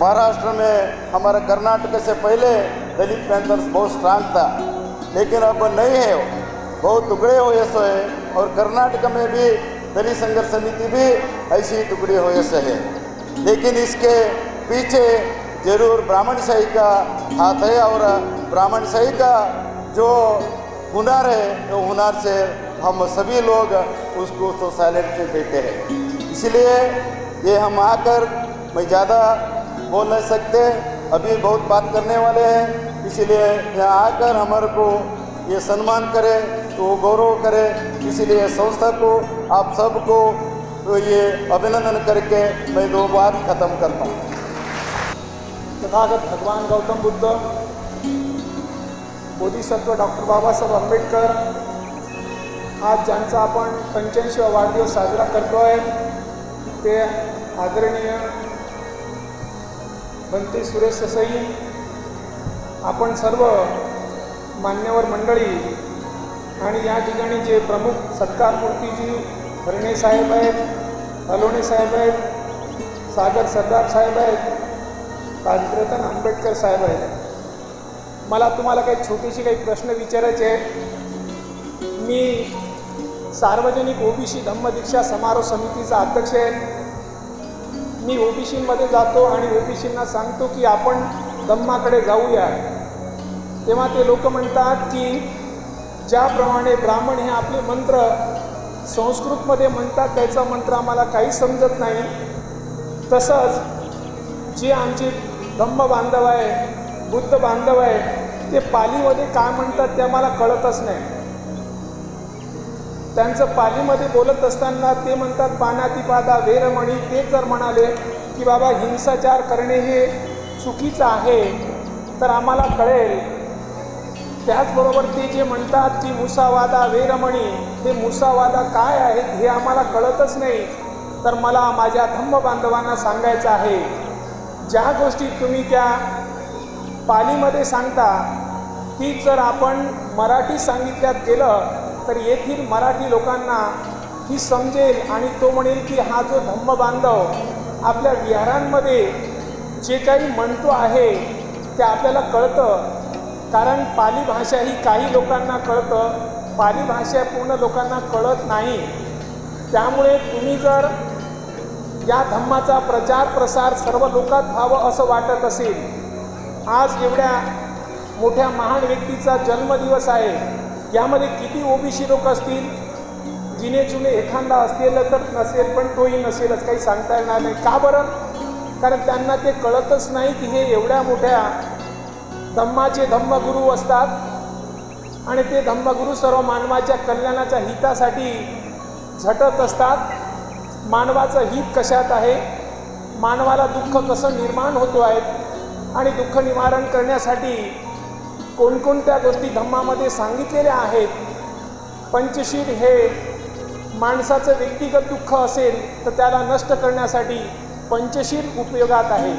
महाराष्ट्र में हमारे कर्नाटक से पहले दलित पैंथर्स बहुत स्ट्रांग था। लेकिन अब नहीं है बहुत टुकड़े हुए सो है। और कर्नाटक में भी दलित संघर्ष समिति भी ऐसी टुकड़े हुए से है। लेकिन इसके पीछे ज़रूर ब्राह्मण शाही का हाथ है और ब्राह्मण शाही का जो हुनर है वो हुनर से हम सभी लोग उसको तो साइलेंट पे बैठे हैं। इसलिए ये हम आकर मैं ज़्यादा बोल नहीं सकते, अभी बहुत बात करने वाले हैं। इसलिए यहाँ आकर हमारे को ये सम्मान करे तो गौरव करे। इसलिए संस्था को, आप सबको तो ये अभिनंदन करके मैं दो बात ख़त्म करता हूँ तथागत भगवान गौतम बुद्ध, बोधिसत्व डॉक्टर बाबा साहब आंबेडकर आज ज्यांचा आपण पंच्याऐंशीवा वाढदिवस साजरा करतो आहे ते आदरणीय बनते सुरेश ससई आपण सर्व मान्यवर मंडळी आणि या ठिकाणी जे प्रमुख सत्कार मूर्तीजी हरणे साहेब आहेत अलोणे साहेब आहेत सागर सरदार साहेब आहेत राजरतन आंबेडकर साहेब आहेत. मला तुम्हाला काही छोटीशी काही प्रश्न विचारायचे आहेत. मी सार्वजनिक ओबीसी धम्मदीक्षा समारोह समितीचा अध्यक्ष आहे. मी ओबीसीमध्ये जातो आणि ओबीसींना सांगतो की आपण धम्माकडे जाऊया. तेव्हा ते लोक म्हणतात की ज्याप्रमाणे ब्राह्मण हे आपले मंत्र संस्कृतमध्ये म्हणतात त्याचा मंत्र आम्हाला काही समजत नाही. तसंच जे आमचे धम्म बांधव आहे बुद्ध बांधव आहे ते पालीमध्ये काय म्हणतात ते आम्हाला कळतच नाही. त्यांचं पालीमध्ये बोलत असताना ते म्हणतात पानातिपादा वेरमणी. ते जर म्हणाले की बाबा हिंसाचार करणे हे चुकीचं आहे तर आम्हाला कळेल. त्याचबरोबर ते जे म्हणतात की मुसावादा वेरमणी हे मुसावादा काय आहेत हे आम्हाला कळतच नाही तर मला माझ्या धम्म बांधवांना सांगायचं आहे. ज्या गोष्टी तुम्ही त्या पालीमध्ये सांगता ती जर आपण मराठी सांगितल्यात गेलं तर येथील मराठी लोकांना ही समजेल आणि तो म्हणेल की हा जो धम्म बांधव आपल्या विहारांमध्ये जे काही म्हणतो आहे ते आपल्याला कळतं. कारण पाली भाषा ही काही लोकांना कळतं पाली भाषा पूर्ण लोकांना कळत नाही. त्यामुळे तुम्ही जर या धम्माचा प्रचार प्रसार सर्व लोकात व्हावं असं वाटत असेल आज एवढ्या मोठ्या महान व्यक्तीचा जन्मदिवस आहे. यामध्ये किती ओबीसी लोक असतील? जिने जुने एखादा असतील तर नसेल पण तोही नसेलच काही सांगता येणार नाही. का बरं? कारण त्यांना ते कळतच नाही की हे एवढ्या मोठ्या धम्माचे धम्मगुरू असतात. आणि ते धम्मगुरू सर्व मानवाच्या कल्याणाच्या हितासाठी झटत असतात. मानवाचं हित कशात आहे? मानवाला दुःख कसं निर्माण होतो आहे? आणि दुःख निवारण करण्यासाठी कोणकोणत्या गोष्टी धम्मामध्ये सांगितलेल्या आहेत? पंचशील हे माणसाचं व्यक्तिगत दुःख असेल तर त्याला नष्ट करण्यासाठी पंचशील उपयोगात आहे.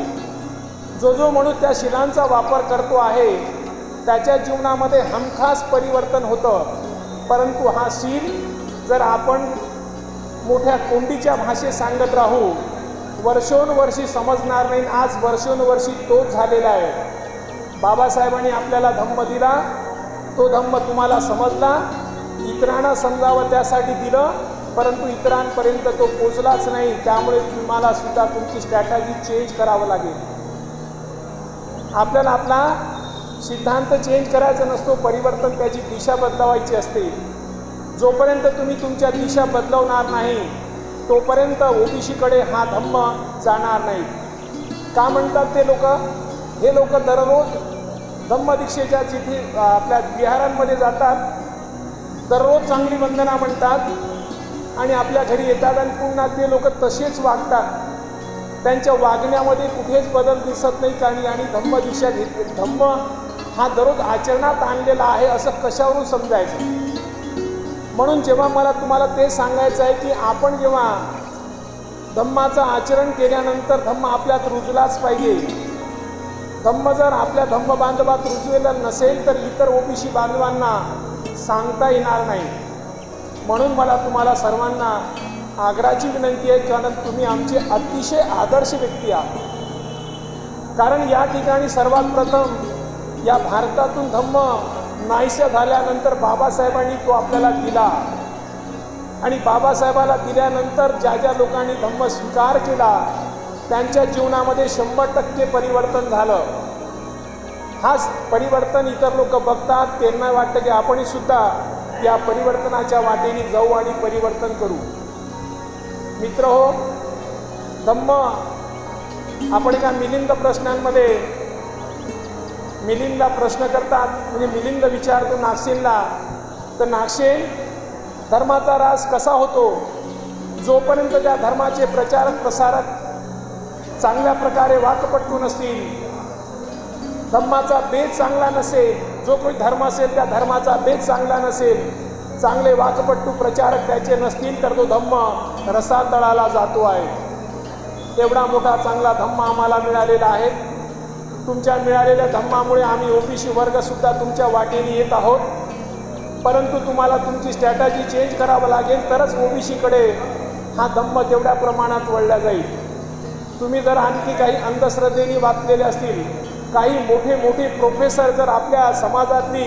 जो जो म्हणून त्या शिलांचा वापर करतो आहे त्याच्या जीवनामध्ये हमखास परिवर्तन होतं. परंतु हा शील जर आपण मोठ्या कोंडीच्या भाषेत सांगत राहू वर्षोनवर्षी समजणार नाही आज वर्षोनवर्षी तोच झालेला आहे. बाबासाहेबांनी आपल्याला धम्म दिला. तो धम्म तुम्हाला समजला. इतरांना समजावं त्यासाठी दिलं. परंतु इतरांपर्यंत तो पोचलाच नाही. त्यामुळे तुम्हाला सुद्धा तुमची स्ट्रॅटजी चेंज करावं लागेल. आपल्याला आपला सिद्धांत चेंज करायचा नसतो. परिवर्तन त्याची दिशा बदलवायची असते. जोपर्यंत तुम्ही तुमच्या दिशा बदलवणार नाही तोपर्यंत ओबीसीकडे हा धम्म जाणार नाही. का म्हणतात ते लोक? हे लोक दररोज धम्मदीक्षेच्या जिथे आपल्या विहारांमध्ये जातात. दररोज चांगली वंदना म्हणतात. आणि आपल्या घरी येतात आणि पुन्हा ते लोक तसेच वागतात. त्यांच्या वागण्यामध्ये कुठेच बदल दिसत नाही कारण आणि धम्म दीक्षा घेतली धम्म हा दररोज आचरणात आणलेला आहे असं कशावरून समजायचं? म्हणून जेव्हा मला तुम्हाला ते सांगायचं आहे की आपण जेव्हा धम्माचं आचरण केल्यानंतर धम्म आपल्यात रुजलाच पाहिजे. धम्म जर आपल्या धम्म बांधवात रुजलेला नसेल तर इतर ओबीसी बांधवांना सांगता येणार नाही. म्हणून मला तुम्हाला सर्वांना आग्राची विनंती आहे कारण तुम्ही आमचे अतिशय आदर्श व्यक्ती आहात. कारण या ठिकाणी सर्वात प्रथम या भारतातून धम्म नाहीशा झाल्यानंतर बाबासाहेबांनी तो आपल्याला दिला. आणि बाबासाहेबाला दिल्यानंतर ज्या ज्या लोकांनी धम्म स्वीकार केला त्यांच्या जीवनामध्ये शंभर टक्के परिवर्तन झालं. हाच परिवर्तन इतर लोक बघतात त्यांना वाटतं की आपणही सुद्धा या परिवर्तनाच्या वाटेने जाऊ आणि परिवर्तन करू. मित्र हो धम्म आपण एका मिलिंद प्रश्नांमध्ये मिलिंदला प्रश्न करतात म्हणजे मिलिंद विचारतो नागसेनला तर नागसेन धर्माचा रास कसा होतो? जोपर्यंत त्या धर्माचे प्रचारक प्रसारक चांगल्या प्रकारे वाकपट्टू नसतील. धम्माचा बेद चांगला नसेल जो कोणी धर्म असेल त्या धर्माचा बेत चांगला नसेल. चांगले वाकपट्टू प्रचारक त्याचे नसतील तर तो धम्म रसातळाला जातो आहे. एवढा मोठा चांगला धम्म आम्हाला मिळालेला आहे. तुमच्या मिळालेल्या धम्मामुळे आम्ही ओबीसी वर्गसुद्धा तुमच्या वाटेने येत आहोत. परंतु तुम्हाला तुमची स्ट्रॅटजी चेंज करावं लागेल तरच ओबीसीकडे हा धम्म तेवढ्या प्रमाणात वळला जाईल. तुम्ही जर आणखी काही अंधश्रद्धेने वाचलेले असतील काही मोठे मोठे प्रोफेसर जर आपल्या समाजातली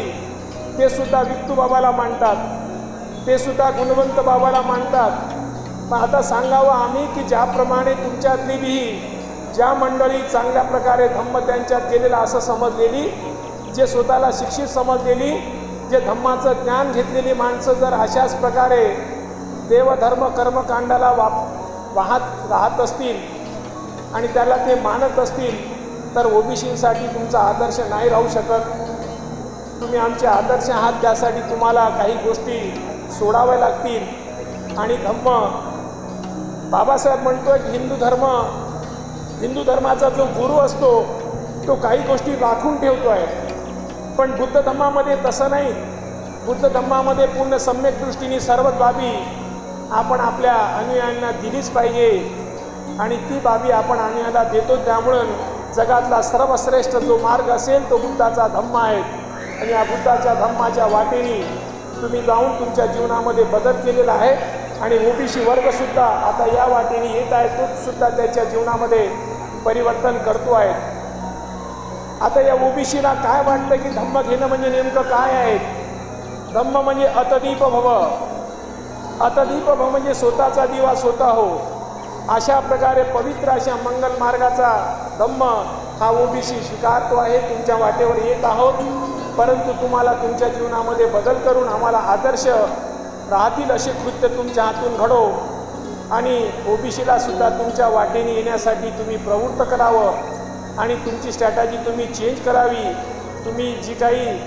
ते सुद्धा वित्तू बाबाला मांडतात ते सुद्धा गुणवंत बाबाला मांडतात पण आता सांगावं आम्ही की ज्याप्रमाणे तुमच्यातली बी ज्या मंडळी चांगल्या प्रकारे धम्म त्यांच्यात गेलेला असं समजलेली जे स्वतःला शिक्षित समजलेली जे धम्माचं ज्ञान घेतलेली माणसं जर अशाच प्रकारे देवधर्म कर्मकांडाला वा वाहत राहत असतील आणि त्याला ते मानत असतील तर ओबीसीसाठी तुमचा आदर्श नाही राहू शकत. तुम्ही आमचे आदर्श आहात त्यासाठी तुम्हाला काही गोष्टी सोडाव्या लागतील. आणि धम्म. बाबासाहेब म्हणतोय की हिंदू धर्म हिंदू धर्माचा जो गुरु असतो तो काही गोष्टी राखून ठेवतो आहे पण बुद्ध धम्मामध्ये तसं नाही. बुद्ध धम्मामध्ये पूर्ण सम्यक दृष्टीने सर्व बाबी आपण आपल्या अनुयायांना दिलीच पाहिजे. आणि ती बाबी आपण अनुयाला देतो. त्यामुळं जगातला सर्वश्रेष्ठ जो मार्ग असेल तो बुद्धाचा धम्म आहे. आणि या बुद्धाच्या धम्माच्या वाटेने तुम्ही जाऊन तुमच्या जीवनामध्ये बदल केलेला आहे. आणि ओबीसी वर्गसुद्धा आता या वाटेने येत आहे. तोसुद्धा त्याच्या जीवनामध्ये परिवर्तन करतो आहे. आता या ओबीसीला काय वाटतं की धम्म घेणं म्हणजे नेमकं काय आहे? धम्म म्हणजे अतदीप भव अतदीप भव म्हणजे स्वतःचा दिवा स्वतः हो. अशा प्रकारे पवित्र अशा मंगल मार्गाचा धम्म हा ओबीसी स्वीकारतो आहे. तुमच्या वाटेवर येत आहोत. परंतु तुम्हाला तुमच्या जीवनामध्ये बदल करून आम्हाला आदर्श राहतील असे कृत्य तुमच्या हातून घडो. आणि ओबीसीला सुद्धा तुमच्या वाटेने येण्यासाठी तुम्ही प्रवृत्त करावं. आणि तुमची स्ट्रॅटजी तुम्ही चेंज करावी. तुम्ही जी काही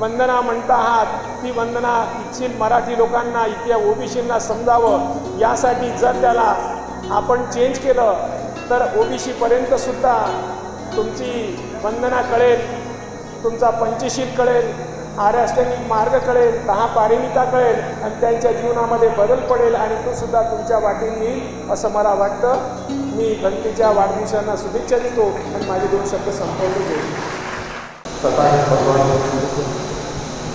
वंदना म्हणता आहात ती वंदना इच्छित मराठी लोकांना इथल्या ओबीसींना समजावं. यासाठी जर त्याला आपण चेंज केलं तर ओबीसीपर्यंत सुद्धा तुमची वंदना कळेल तुमचा पंचशील कळेल आर्याष्टमिक मार्ग कळेल दहा पारिमिता कळेल आणि त्यांच्या जीवनामध्ये बदल पडेल आणि तो सुद्धा तुमच्या वाटेने येईल असं मला वाटतं. मी गणपतीच्या वाढदिवसांना शुभेच्छा देतो आणि माझे दोन शब्द संपवले गेले तथा भगवान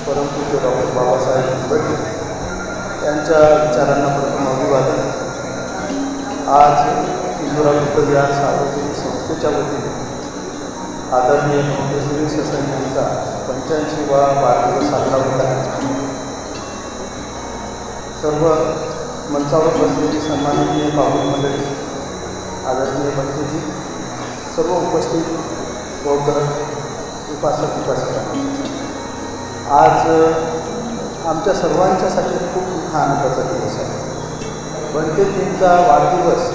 परमपूज्य डॉक्टर बाबासाहेब आंबेडकर यांच्या विचारांना प्रथम अभिवादन. आज इंदुरा विद्याविहार सार्वजनिक संस्थेच्या वतीने आदरणीय मोंटेश्वरी ससन यांचा पंच्याऐंशीवा वाढदिवस साजरा होत आहे. सर्व मंचावर बसलेली सन्माननीय पाहुणे मंडळी आदरणीय मंत्रीजी सर्व उपस्थित बौद्ध उपासक उपासिका आज आमच्या सर्वांच्यासाठी खूप हा आनंदाचा दिवस आहे. बंटेजींचा वाढदिवस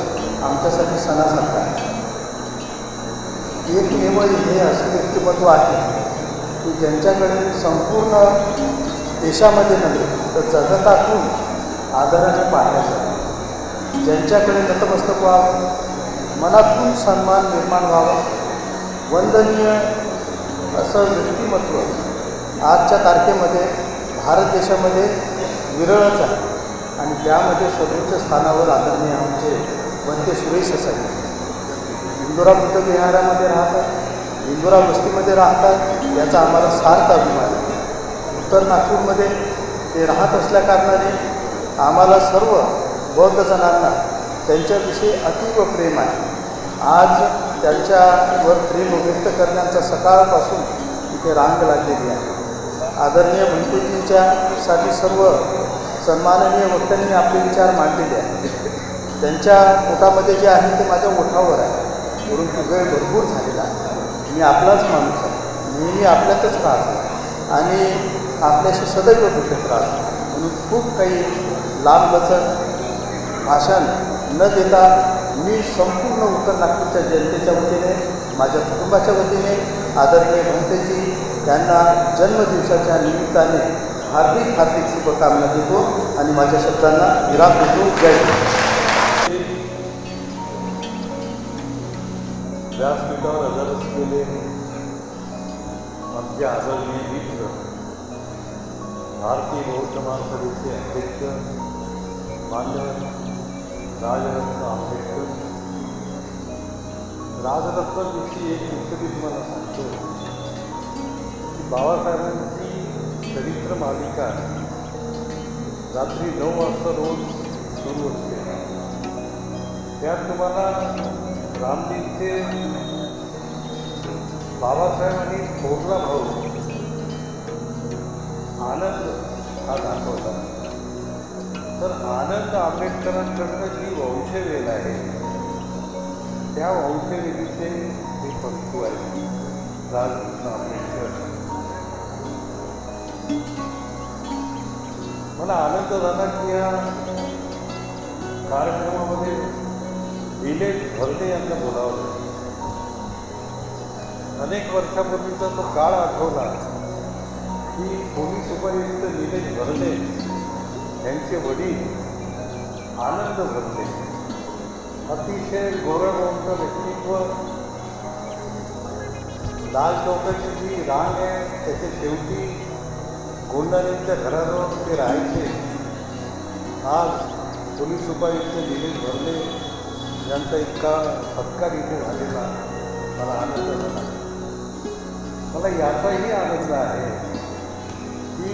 आमच्यासाठी सणासारखा आहे. एक केवळ हे असं व्यक्तिमत्व आहे की ज्यांच्याकडे संपूर्ण देशामध्ये नव्हे तर जगतातून आदराने पाहिलं जातं ज्यांच्याकडे नतमस्तक व्हावं मनातून सन्मान निर्माण व्हावा वंदनीय असं व्यक्तिमत्व आजच्या तारखेमध्ये भारत देशामध्ये विरळच आहे. आणि त्यामध्ये सर्वोच्च स्थानावर आदरणीय आमचे वंते सुरेश असायचे इंदोरा बुद्धविहारामध्ये राहतात इंदोरा वस्तीमध्ये राहतात याचा आम्हाला सार्थ अभिमान आहे. उत्तर नागपूरमध्ये ते राहत असल्याकारणाने आम्हाला सर्व बौद्ध जणांना त्यांच्याविषयी अतीव प्रेम आहे. आज त्यांच्यावर प्रेम व्यक्त करण्याचा सकाळपासून इथे रांग लागलेली आहे. आदरणीयसाठी सर्व सन्माननीय वक्त्यांनी आपले विचार मांडलेले आहेत. त्यांच्या पोटामध्ये जे आहे ते माझ्या ओठावर आहे. परंतु वेळ भरपूर झालेला आहे. मी आपलाच माणूस आहे. नेहमी आपल्यातच राहतो. आणि आपल्याशी सदैव भेटत राहतो. म्हणून खूप काही लांबलचक भाषण न देता मी संपूर्ण उत्तर नागपूरच्या जनतेच्या वतीने माझ्या कुटुंबाच्या वतीने आदरणीय भंतेजी त्यांना जन्मदिवसाच्या निमित्ताने हार्दिक हार्दिक शुभकामना देतो आणि माझ्या शब्दांना विराम देतो. जय व्यासपीठावर हजर असलेले आमचे आदरणीय मित्र भारतीय बौद्ध महासभेचे अध्यक्ष मान्यवर राजरत्न आंबेडकर. राजरत्नाविषयी एक गोष्ट मला तुम्हाला सांगतो की बाबासाहेबांची चरित्र मालिका रात्री नऊ वाजता रोज सुरू असते. त्यात तुम्हाला रामलीचे बाबासाहेब आणि थोरला भाऊ आनंद हा दाखवला तर आनंद आंबेडकरांकडनं जी वंशवेल आहे त्या वंशवेलीचे हे पंतू आहे राजकृष्ण आंबेडकर. मला आनंद झाला की या कार्यक्रमामध्ये विलेज भरणे यांना बोलावलं. अनेक वर्षापूर्वीचा तो काळ आठवला की पोलीस उपायुक्त निलेश भरणे यांचे वडील आनंद भरणे अतिशय गौरववंत व्यक्तित्व लाल चौकाची जी रांग आहे त्याच्या शेवटी गोंडाऱ्यांच्या घराजवळ ते राहायचे? आज पोलीस उपायुक्त निलेश भरले यांचा इतका सत्कार इथे झालेला मला आनंद झाला. मला याचाही आनंद आहे की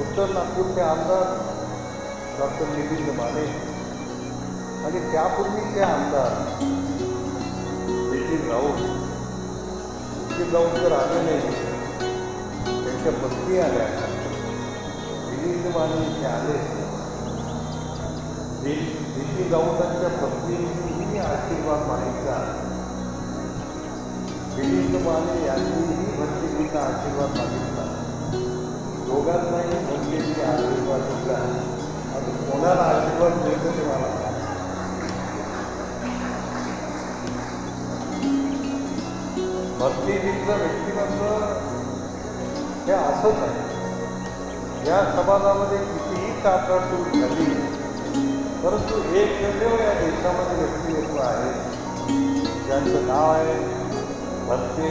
उत्तर नागपूरचे आमदार डॉक्टर नितीन माने आणि त्यापूर्वीचे आमदार नितीन राऊत. नितीन राऊत तर आले नाही त्यांच्या पत्नी आल्या. नितीन माने इथे आले. नितीन राऊतांच्या पत्नींनीही आशीर्वाद मागितला. दिलीप माने यांनीही भक्तीजींना आशीर्वाद मागितला. दोघांनाही भक्तीजी आशीर्वाद दिला. आता कोणाला आशीर्वाद मिळतो ते मला सांगा. भक्तीजींचं व्यक्तिमत्व हे असंच आहे. या समाजामध्ये कितीही टाकाटूट झाली परंतु एकमेव या देशामध्ये व्यक्तिमत्व आहे. ज्यांचं नाव आहे भक्ते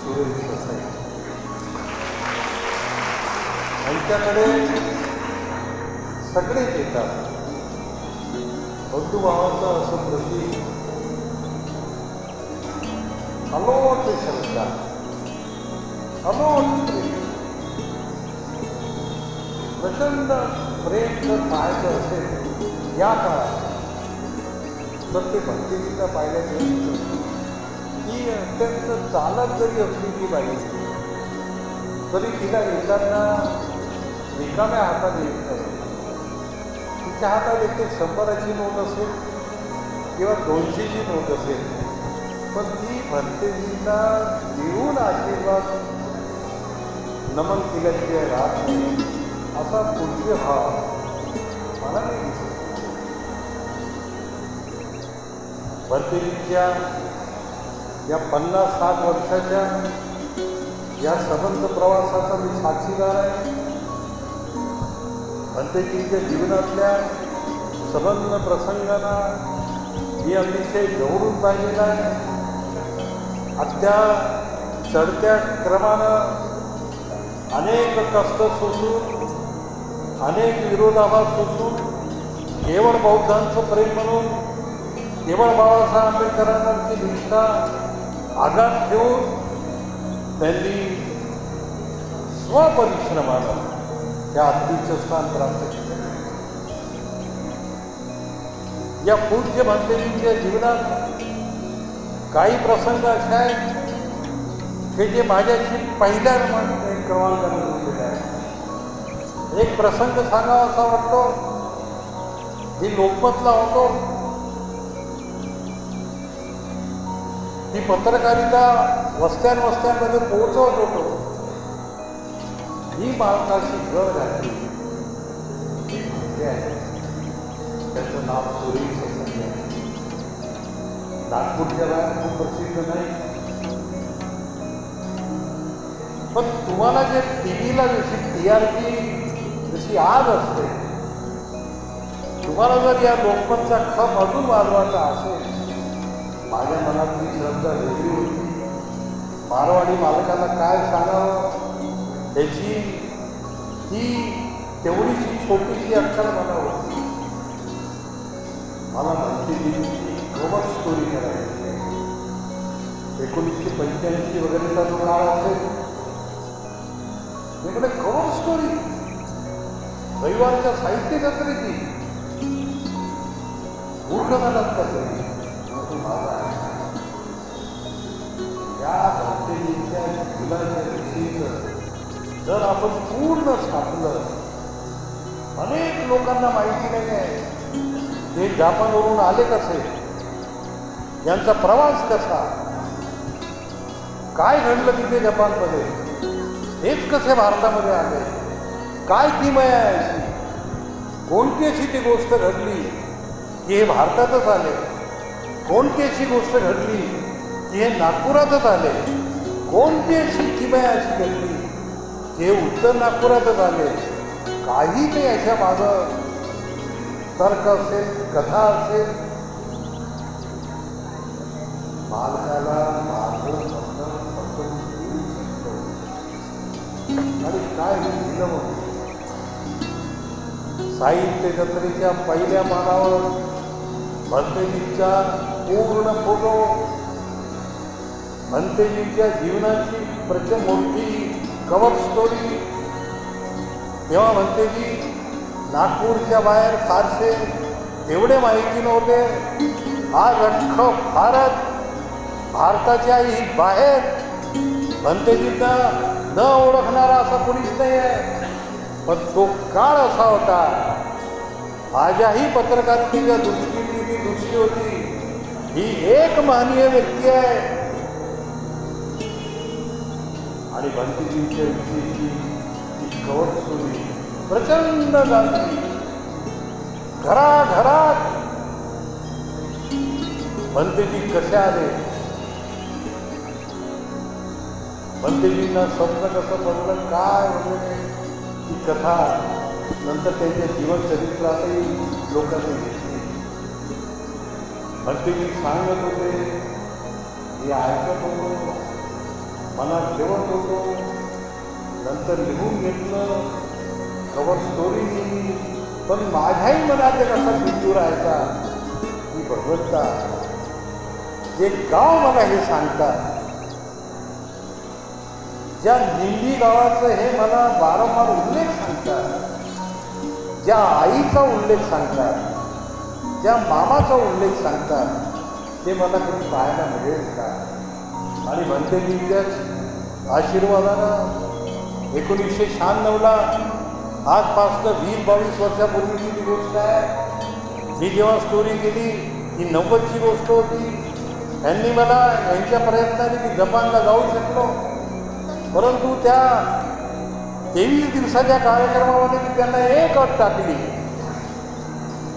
सुरेश देसाई. यांच्याकडे सगळेच येतात. बंधुभावाचं असं प्रती अलोट शब्द अमोल प्रचंड प्रेम जर पाहायचं असेल या काळात तर ते भक्तीगीता पाहिल्या ती अत्यंत चालक जरी असली ती पाहिजे तरी तिला येताना रिकाम्या हाताने येत नाही तिच्या हातात एक एक शंभराची नोट असेल किंवा दोनशेची नोट असेल पण ती भक्तीजींना देऊन आशीर्वाद नमन केल्याशिवाय राहत नाही असा पूज्य भाव मला नाही दिसत. भरतेजींच्या या पन्नास साठ वर्षाच्या या सबंध प्रवासाचा मी साक्षीदार आहे. भरतेजींच्या जीवनातल्या सबंध प्रसंगांना मी अतिशय जवळून पाहिलेला आहे. आत्या चढत्या क्रमानं अनेक कष्ट सोसून अनेक विरोधाभास सोसून केवळ बौद्धांचं प्रेम म्हणून केवळ बाबासाहेब आंबेडकरांची निष्ठा आघात ठेवून त्यांनी स्वपरिश्रमानं त्या हत्तीचं स्थान प्राप्त केलं. या पूज्य भंतेजींच्या जीवनात काही प्रसंग असे आहेत की जे माझ्याशी पहिल्या क्रमांकाने जोडलेले आहे एक प्रसंग सांगावा असा वाटतो. मी लोकमतला होतो. ती पत्रकारिता वस्त्यान वस्त्यांमध्ये पोहोचवत होतो. ही बालकाशी घर घातली. आहे त्याचं नाव सुरेश नागपूर आहे. खूप प्रसिद्ध नाही. पण तुम्हाला जे टी व्हीला जशी टी आर पी जशी आज असते तुम्हाला जर या लोकमतचा खप अजून वाजवायचा असेल माझ्या मनातली श्रद्धा वेगळी होती. मारवाडी मालकाला काय सांगावं? त्याची ही तेवढीशी छोटीशी अक्कल मला होती. मला म्हणते गमत स्टोरी करायची एकोणीसशे पंच्याऐंशी वगैरेचा जो काळ असेल. तिकडे करोड स्टोरी रविवारच्या साहित्य जत्रेची पूर्ण लागतात माझा या भक्तीच्या मुलाच्या जर आपण पूर्ण छापलं अनेक लोकांना माहिती नाही आहे ते जापानवरून आले कसे यांचा प्रवास कसा काय घडलं तिथे जपानमध्ये हेच कसे भारतामध्ये आले काय किमय आहे अशी कोणती अशी ती गोष्ट घडली? की हे भारतातच आले कोणती अशी गोष्ट घडली? की हे नागपुरातच आले कोणती अशी किमय अशी घडली? हे उत्तर नागपुरातच आले काही ते अशा माझं तर्क असेल कथा असेल. मालकाला आणि काय लिहिलं साहित्य जत्रेच्या पहिल्या मानावर भंतेजींचा पूर्ण फोटो. भंतेजींच्या जीवनाची प्रचंड मोठी कवर स्टोरी तेव्हा भंतेजी नागपूरच्या बाहेर फारसे एवढे माहिती नव्हते. आज अख्ख भारत भारताच्या ही बाहेर. भंतेजींना न ओळखणारा असा कोणीच नाही आहे पण तो काळ असा होता. माझ्याही पत्रकारितेच्या दृष्टीने ती दृष्टी होती ही एक महनीय व्यक्ती आहे. आणि भंतीजींच्या विषयीची ती कवच स्टोरी प्रचंड गाजली घराघरात. भंतीजी कसे आले? भंतेजींना स्वप्न कसं पडलं काय वगैरे ही कथा नंतर त्यांच्या जीवनचरित्रातही लोकांनी घेतली. भंतेजी सांगत होते मी ऐकत होतो मनात ठेवत होतो नंतर लिहून घेतलं कवर स्टोरी लिहिली पण माझ्याही मनात एक असा बिंदू राहायचा की भगवंता जे गाव मला हे सांगतात. ज्या निंबी गावाचं हे मला वारंवार उल्लेख सांगतात ज्या आईचा उल्लेख सांगतात ज्या मामाचा उल्लेख सांगतात ते मला कधी पाहायला मिळेल का? आणि म्हणते त्याच आशीर्वादानं एकोणीसशे शहाण्णवला आजपासनं वीस बावीस वर्षापूर्वीची ती गोष्ट आहे मी जेव्हा स्टोरी केली ही नव्वदची गोष्ट होती. त्यांनी मला यांच्या प्रयत्नाने मी जपानला जाऊ शकलो. परंतु त्या तेवीस दिवसाच्या कार्यक्रमामध्ये मी त्यांना एक अट टाकली.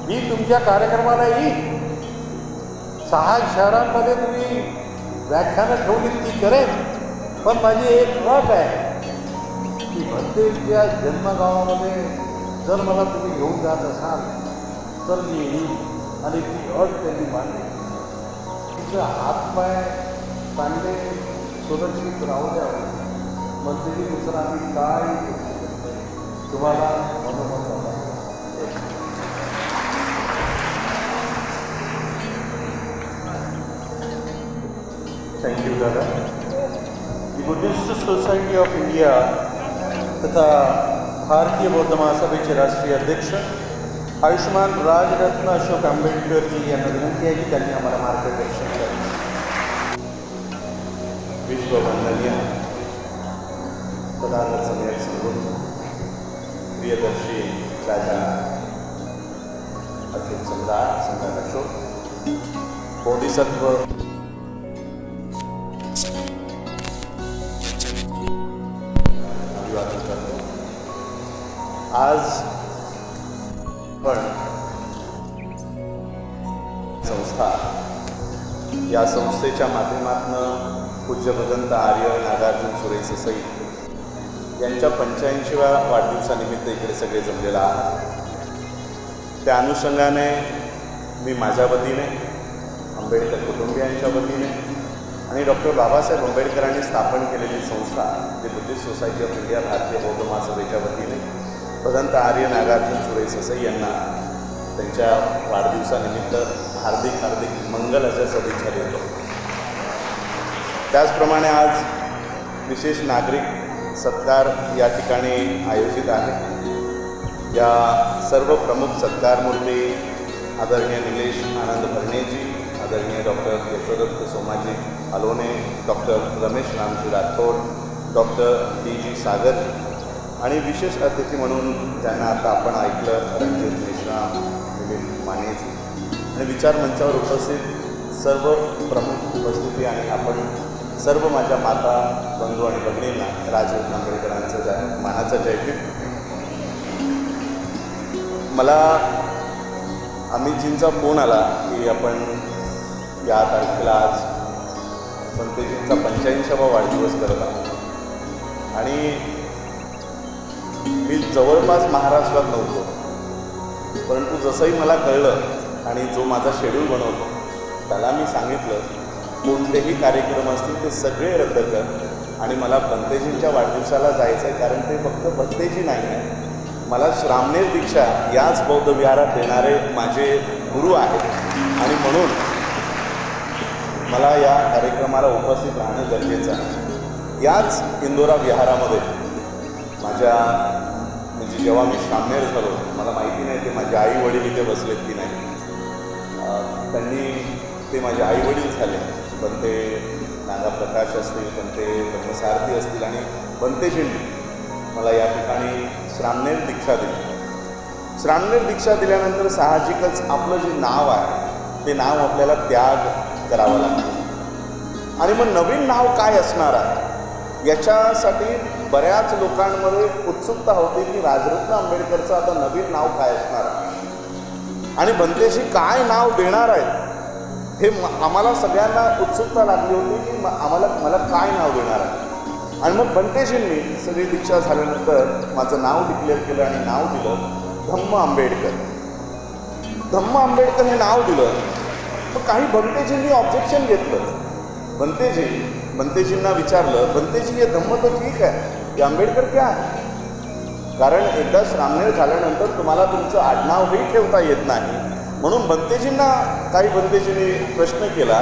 मी तुमच्या कार्यक्रमाला येईन सहा शहरांमध्ये तुम्ही व्याख्यानं ठेवली ती करेन पण माझी एक अट आहे की भंतेच्या जन्मगावामध्ये जर मला तुम्ही घेऊन जात असाल तर मी येईन आणि ती अट त्यांनी मांडली. तिचं हातपाय चांगले सुरक्षित राहू द्यावं. मंत्रीनुसार आम्ही काय. तुम्हाला मनोमन थँक्यू दादा the Buddhist Society of India तथा भारतीय बौद्ध महासभेचे राष्ट्रीय अध्यक्ष आयुष्मान राजरत्न अशोक आंबेडकरजी यांना विनंती आहे की त्यांनी आम्हाला मार्गदर्शन करावे विश्ववंदनीय प्रधान समेत संबोध प्रियदर्शी राजा अखिल सम्राट सम्राट अशोक बोधिसत्व करतो आज पण संस्था या संस्थेच्या माध्यमातून पूज्य भगंत आर्य नागार्जुन सुरेश सई यांच्या पंच्याऐंशीव्या वाढदिवसानिमित्त इकडे सगळे जमलेला आहात. त्या अनुषंगाने मी माझ्या वतीने आंबेडकर कुटुंबियांच्या वतीने आणि डॉक्टर बाबासाहेब आंबेडकरांनी स्थापन केलेली संस्था जे बुद्धिस्ट सोसायटी ऑफ इंडिया भारतीय बौद्ध महासभेच्या वतीने भदंत आर्य नागार्जुन सुरे ससई यांना त्यांच्या वाढदिवसानिमित्त हार्दिक हार्दिक मंगल अशा सदिच्छा देतो. त्याचप्रमाणे आज विशेष नागरिक सत्कार या ठिकाणी आयोजित आहे. या सर्व प्रमुख सत्कारमूर्ती आदरणीय निलेश आनंद भरणेजी आदरणीय doctor Yashodatta Somaji Alone doctor Ramesh Ramji Rathod doctor D G. Sagar आणि विशेष अतिथी म्हणून ज्यांना आता आपण ऐकलं रणजित मिश्रा मिलिंद मानेजी. आणि विचार मंचावर उपस्थित सर्व प्रमुख उपस्थिती आणि आपण सर्व माझ्या माता बंधू आणि भगिनींना राजीव आंबेडकरांचं जय मानाचं जयभीम मला अमितजींचा फोन आला की आपण या तारखेला आज संतजींचा पंच्याऐंशीवा वाढदिवस करत आहोत. आणि मी जवळपास महाराष्ट्रात नव्हतो. परंतु जसंही मला कळलं आणि जो माझा शेड्यूल बनवतो त्याला मी सांगितलं कोणतेही कार्यक्रम असतील ते सगळे रद्द कर. आणि मला भंतेजींच्या वाढदिवसाला जायचं आहे कारण ते फक्त भंतेजी नाही आहे मला श्रामणेर दीक्षा याच बौद्ध विहारात देणारे माझे गुरु आहेत. आणि म्हणून मला या कार्यक्रमाला उपस्थित राहणं गरजेचं आहे. याच इंदोरा विहारामध्ये माझ्या म्हणजे जेव्हा मी श्रामनेर झालो मला माहिती नाही ते माझे आई वडील इथे बसलेत की नाही. त्यांनी ते माझे आई वडील झाले. पण ते नागा प्रकाश असतील पण ते ब्रह्मसारथी असतील आणि बनतेजींनी मला या ठिकाणी श्रामनेर दीक्षा दिली. श्रामनेर दीक्षा दिल्यानंतर साहजिकच आपलं जे नाव आहे ते नाव आपल्याला त्याग करावं लागतं. आणि मग नवीन नाव काय असणार आहे? याच्यासाठी बऱ्याच लोकांमध्ये उत्सुकता होती की राजरत्न आंबेडकरचं आता नवीन नाव काय असणार आहे? आणि बनतेशी काय नाव देणार आहे हे आम्हाला सगळ्यांना उत्सुकता लागली होती की आम्हाला मला काय नाव देणार आहे? आणि मग बनतेजींनी सगळी दीक्षा झाल्यानंतर माझं नाव डिक्लेअर केलं आणि नाव दिलं धम्म आंबेडकर. धम्म आंबेडकर हे नाव दिलं. मग काही बंटेजींनी ऑब्जेक्शन घेतलं. बनतेजी बनतेजींना विचारलं बनतेजी हे धम्म तर ठीक आहे. की आंबेडकर क्या आहे? कारण एकदा रामनेर झाल्यानंतर तुम्हाला तुमचं आडनावही ठेवता येत नाही. म्हणून भंतेजींना काही भंतेजींनी प्रश्न केला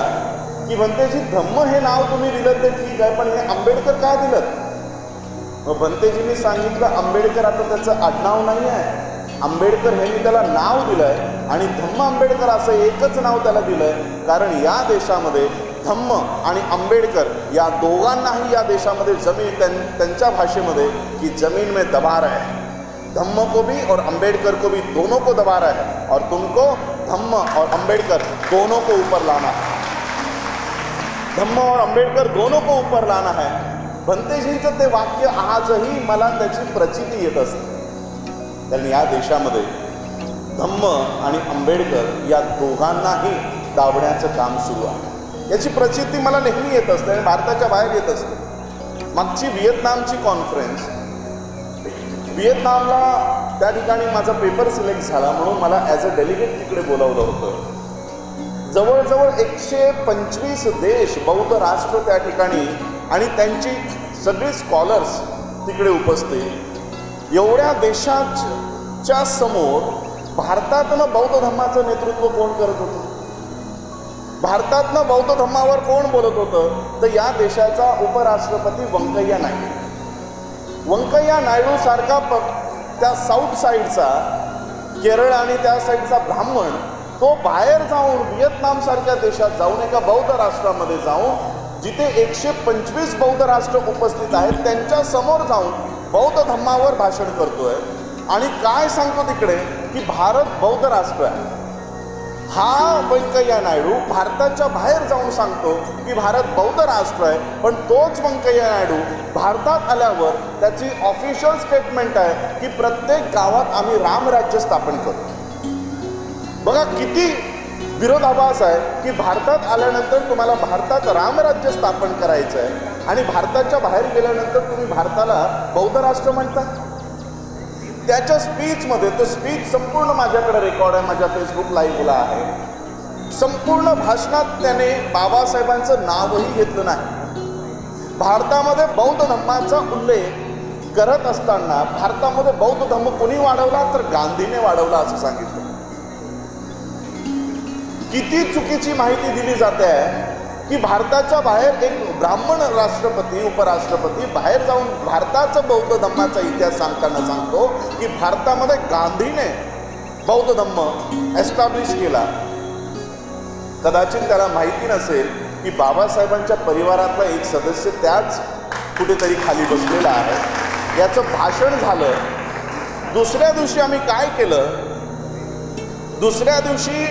की भंतेजी धम्म हे नाव तुम्ही दिलं ते ठीक आहे पण हे आंबेडकर काय दिलं? मग भंतेजींनी सांगितलं आंबेडकर आता त्याचं आडनाव नाही आहे. आंबेडकर हे मी त्याला नाव दिलं आहे आणि धम्म आंबेडकर असं एकच नाव त्याला दिलं आहे कारण या देशामध्ये धम्म आणि आंबेडकर या दोघांनाही या देशामध्ये जमीन त्यां त्यांच्या भाषेमध्ये की जमीन मे दबार आहे. धम्म को भी और अंबेडकर को भी दोनों को दबा रहा है और तुमको धम्म और अंबेडकर दोनों को ऊपर लाना है। धम्म और अंबेडकर दोनों को ऊपर लाना है। भंतेजींचं ते वाक्य आजही मला त्याची प्रचिती येत असते। कारण या देशामध्ये धम्म आणि आंबेडकर या दोघांनाही दाबण्याचं काम सुरू आहे. याची प्रचिती मला नेहमी येत असते आणि भारताच्या बाहेर येत असते. मागची व्हिएतनामची कॉन्फरन्स व्हिएतनामला त्या ठिकाणी माझा पेपर सिलेक्ट झाला म्हणून मला ॲज अ डेलिगेट तिकडे बोलावलं होतं. जवळजवळ एकशे पंचवीस देश बौद्ध राष्ट्र त्या ठिकाणी आणि त्यांची सगळी स्कॉलर्स तिकडे उपस्थित. एवढ्या देशाच्या समोर भारतातनं बौद्ध धर्माचं नेतृत्व कोण करत होतं? भारतातनं बौद्ध धर्मावर कोण बोलत होतं? तर या देशाचा उपराष्ट्रपती व्यंकय्या नायडू. व्यंकय्या नायडू सारखा प त्या साऊथ साईडचा केरळ आणि त्या साईडचा ब्राह्मण तो बाहेर जाऊन व्हिएतनामसारख्या देशात जाऊन एका बौद्ध राष्ट्रामध्ये जाऊन जिथे एकशे पंचवीस बौद्ध राष्ट्र उपस्थित आहेत त्यांच्यासमोर जाऊन बौद्ध धर्मावर भाषण करतोय. आणि काय सांगतो तिकडे की भारत बौद्ध राष्ट्र आहे. हा व्यंकय्या नायडू भारताच्या बाहेर जाऊन सांगतो की भारत बौद्ध राष्ट्र आहे पण तोच व्यंकय्या नायडू भारतात आल्यावर त्याची ऑफिशियल स्टेटमेंट आहे की प्रत्येक गावात आम्ही रामराज्य स्थापन करू बघा किती विरोधाभास आहे की भारतात आल्यानंतर तुम्हाला भारतात रामराज्य स्थापन करायचं आहे आणि भारताच्या बाहेर गेल्यानंतर तुम्ही भारताला बौद्ध राष्ट्र म्हणता? त्याच्या स्पीचमध्ये तो स्पीच संपूर्ण माझ्याकडे रेकॉर्ड आहे माझ्या फेसबुक लाईव्हला आहे. संपूर्ण भाषणात त्याने बाबासाहेबांचं नावही घेतलं नाही. भारतामध्ये बौद्ध धर्माचा उल्लेख करत असताना भारतामध्ये बौद्ध धर्म कोणी वाढवला? तर गांधीने वाढवला असं सांगितलं. किती चुकीची माहिती दिली जाते आहे की भारताच्या बाहेर एक ब्राह्मण राष्ट्रपती उपराष्ट्रपती बाहेर जाऊन भारताचं बौद्ध धम्माचा इतिहास सांगताना सांगतो की भारतामध्ये गांधीने बौद्ध धम्म एस्टॅब्लिश केला. कदाचित त्याला माहिती नसेल की बाबासाहेबांच्या परिवारातला एक सदस्य त्याच कुठेतरी खाली बसलेला आहे. याचं भाषण झालं. दुसऱ्या दिवशी आम्ही काय केलं? दुसऱ्या दिवशी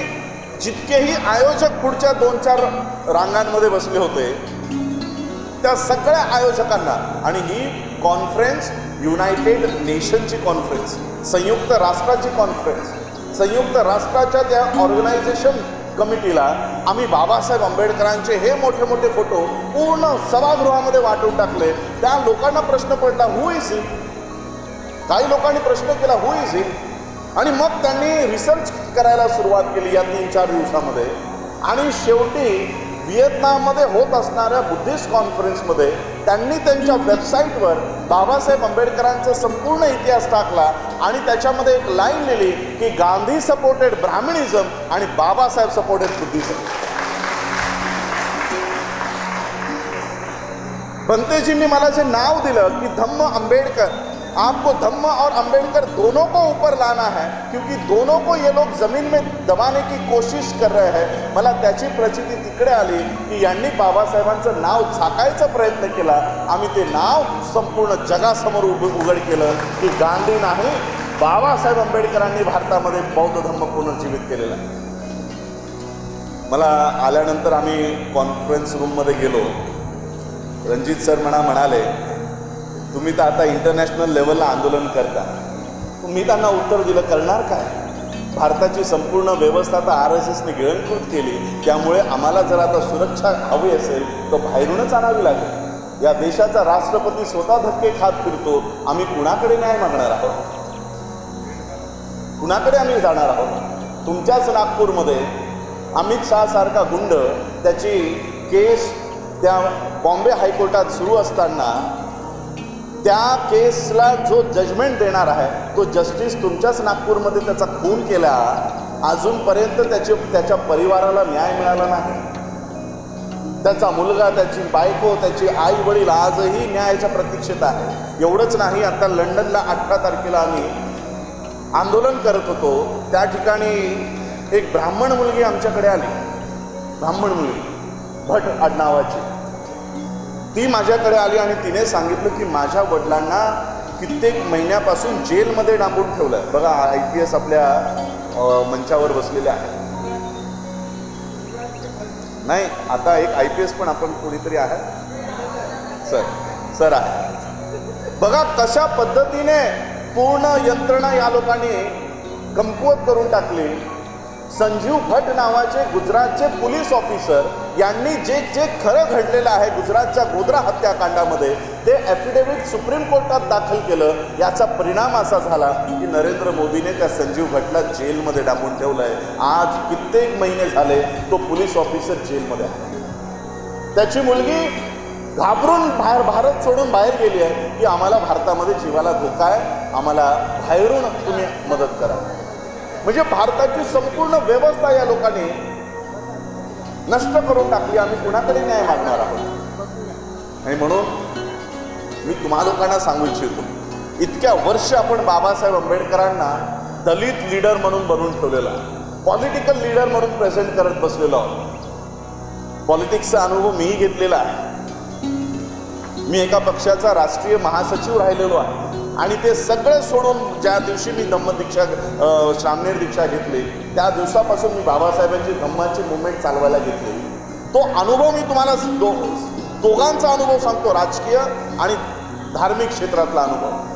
जितकेही आयोजक पुढच्या दोन चार रांगांमध्ये बसले होते. त्या सगळ्या आयोजकांना आणि ही कॉन्फरन्स युनायटेड नेशनची कॉन्फरन्स संयुक्त राष्ट्राची कॉन्फरन्स संयुक्त राष्ट्राच्या त्या ऑर्गनायझेशन कमिटीला आम्ही बाबासाहेब आंबेडकरांचे हे मोठे मोठे फोटो पूर्ण सभागृहामध्ये वाटून टाकले. त्या लोकांना प्रश्न पडला हु इज इट काही लोकांनी प्रश्न केला हु इज इट आणि मग त्यांनी रिसर्च करायला सुरुवात केली या तीन चार दिवसामध्ये. आणि शेवटी व्हिएतनाममध्ये होत असणाऱ्या बुद्धिस्ट कॉन्फरन्समध्ये त्यांनी त्यांच्या वेबसाईटवर बाबासाहेब आंबेडकरांचा संपूर्ण इतिहास टाकला आणि त्याच्यामध्ये एक लाईन लिहिली की गांधी सपोर्टेड ब्राह्मणिझम आणि बाबासाहेब सपोर्टेड बुद्धिझम. बंतेजींनी मला जे नाव दिलं की धम्म आंबेडकर आपको धम्म और अंबेडकर दोनों को ऊपर लाना है क्योंकि दोनों को ये लोग जमीन में दबाने की कोशिश कर रहे हैं। मला त्याची प्रचिती तिकडे आली की यांनी बाबासाहेबांचं नाव झाकायचा प्रयत्न केला. आम्ही ते नाव संपूर्ण जगासमोर उभ उघड केलं की गांधी नाही बाबासाहेब आंबेडकरांनी भारतामध्ये बौद्ध धम्म पुनर्जीवित केलेला. मला आल्यानंतर आम्ही कॉन्फरन्स रूममध्ये गेलो. रणजित सर म्हणा म्हणाले तुम्ही तर आता इंटरनॅशनल लेवलला आंदोलन करता. मी त्यांना उत्तर दिलं करणार काय? भारताची संपूर्ण व्यवस्था तर आर एस एसने गिळंकृत केली. त्यामुळे आम्हाला जर आता सुरक्षा हवी असेल तर बाहेरूनच आणावी लागेल. या देशाचा राष्ट्रपती स्वतः धक्के खात फिरतो. आम्ही कुणाकडे न्याय मागणार आहोत? कुणाकडे आम्ही जाणार आहोत? तुमच्याच नागपूरमध्ये अमित शहासारखा गुंड त्याची केस त्या बॉम्बे हायकोर्टात सुरू असताना त्या केसला जो जजमेंट देणार आहे तो जस्टिस तुमच्याच नागपूरमध्ये त्याचा खून केला अजूनपर्यंत त्याचे त्याच्या परिवाराला न्याय मिळाला नाही. त्याचा मुलगा त्याची बायको त्याची आई वडील आजही न्यायाच्या प्रतीक्षेत आहे. एवढंच नाही आता लंडनला अठरा तारखेला आम्ही आंदोलन करत होतो. त्या ठिकाणी एक ब्राह्मण मुलगी आमच्याकडे आली. ब्राह्मण मुलगी भट आडनावाची. ती माझ्याकडे आली आणि तिने सांगितलं की माझ्या वडिलांना कित्येक महिन्यापासून जेलमध्ये डांबून ठेवलं आहे बघा आय पी एस आपल्या मंचावर बसलेले आहे. नाही आता एक आय पी एस पण आपण कोणीतरी आहे? सर सर आहे. बघा कशा पद्धतीने पूर्ण यंत्रणा या लोकांनी कमकुवत करून टाकली. संजीव भट नावाचे गुजरातचे पोलीस ऑफिसर यांनी जे जे खरं घडलेलं आहे गुजरातच्या गोधरा हत्याकांडामध्ये ते ॲफिडेव्हिट सुप्रीम कोर्टात दाखल केलं. याचा परिणाम असा झाला की नरेंद्र मोदीने त्या संजीव भटला जेलमध्ये डांबून ठेवलं आहे आज कित्येक महिने झाले तो पोलीस ऑफिसर जेलमध्ये आहे. त्याची मुलगी घाबरून बाहेर भारत सोडून बाहेर गेली आहे की आम्हाला भारतामध्ये जीवाला धोका आहे. आम्हाला बाहेरून तुम्ही मदत करा. म्हणजे भारताची संपूर्ण व्यवस्था या लोकांनी नष्ट करून टाकली. आम्ही कुणाकडे न्याय मागणार आहोत? आणि म्हणून मी तुम्हा लोकांना सांगू इच्छितो इतक्या वर्ष आपण बाबासाहेब आंबेडकरांना दलित लीडर म्हणून बनवून ठेवलेला पॉलिटिकल लीडर म्हणून प्रेझेंट करत बसलेलो आहोत. पॉलिटिक्सचा अनुभव मीही घेतलेला आहे. मी एका पक्षाचा राष्ट्रीय महासचिव राहिलेलो आहे. आणि ते सगळं सोडून ज्या दिवशी मी धम्म दीक्षा दीक्षा घेतली त्या दिवसापासून मी बाबासाहेबांची धम्माची मुवमेंट चालवायला घेतली. तो अनुभव मी तुम्हाला दो दोघांचा अनुभव सांगतो राजकीय आणि धार्मिक क्षेत्रातला अनुभव.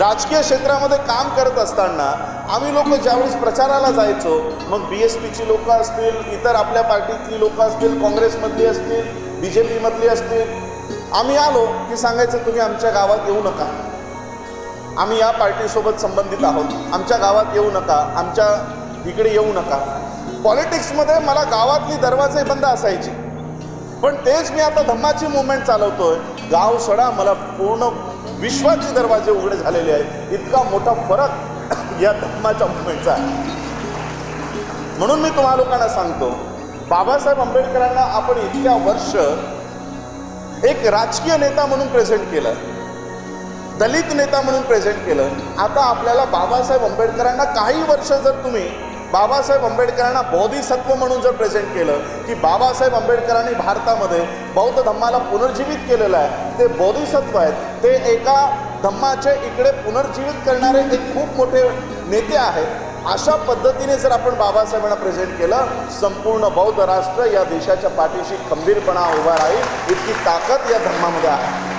राजकीय क्षेत्रामध्ये काम करत असताना आम्ही लोक ज्यावेळेस प्रचाराला जायचो मग बी एस पीची लोकं असतील इतर आपल्या पार्टीतली लोकं असतील काँग्रेसमधली असतील बी जे पीमधली असतील आम्ही आलो की सांगायचं तुम्ही आमच्या गावात येऊ नका. आम्ही या पार्टीसोबत संबंधित आहोत. आमच्या गावात येऊ नका. आमच्या इकडे येऊ नका. पॉलिटिक्समध्ये मला गावातली दरवाजे बंद असायची. पण तेच मी आता धम्माची मुवमेंट चालवतोय. गाव सडा मला पूर्ण विश्वाचे दरवाजे उघडे झालेले आहेत. इतका मोठा फरक या धम्माच्या मुवमेंटचा आहे. म्हणून मी तुम्हा लोकांना सांगतो बाबासाहेब आंबेडकरांना आपण इतक्या वर्ष एक राजकीय नेता म्हणून प्रेझेंट केलं. दलित नेता म्हणून प्रेझेंट केलं. आता आपल्याला बाबासाहेब आंबेडकरांना काही वर्ष जर तुम्ही बाबासाहेब आंबेडकरांना बौद्धिसत्व म्हणून जर प्रेझेंट केलं की बाबासाहेब आंबेडकरांनी भारतामध्ये बौद्ध धम्माला पुनर्जीवित केलेलं आहे ते बौद्धिसत्व आहेत ते एका धम्माचे इकडे पुनर्जीवित करणारे एक खूप मोठे नेते आहेत. अशा पद्धतीने जर आपण बाबासाहेबांना प्रेझेंट केलं संपूर्ण बौद्ध राष्ट्र या देशाच्या पाठीशी खंबीरपणा उभा राहील इतकी ताकद या धर्मामध्ये आहे.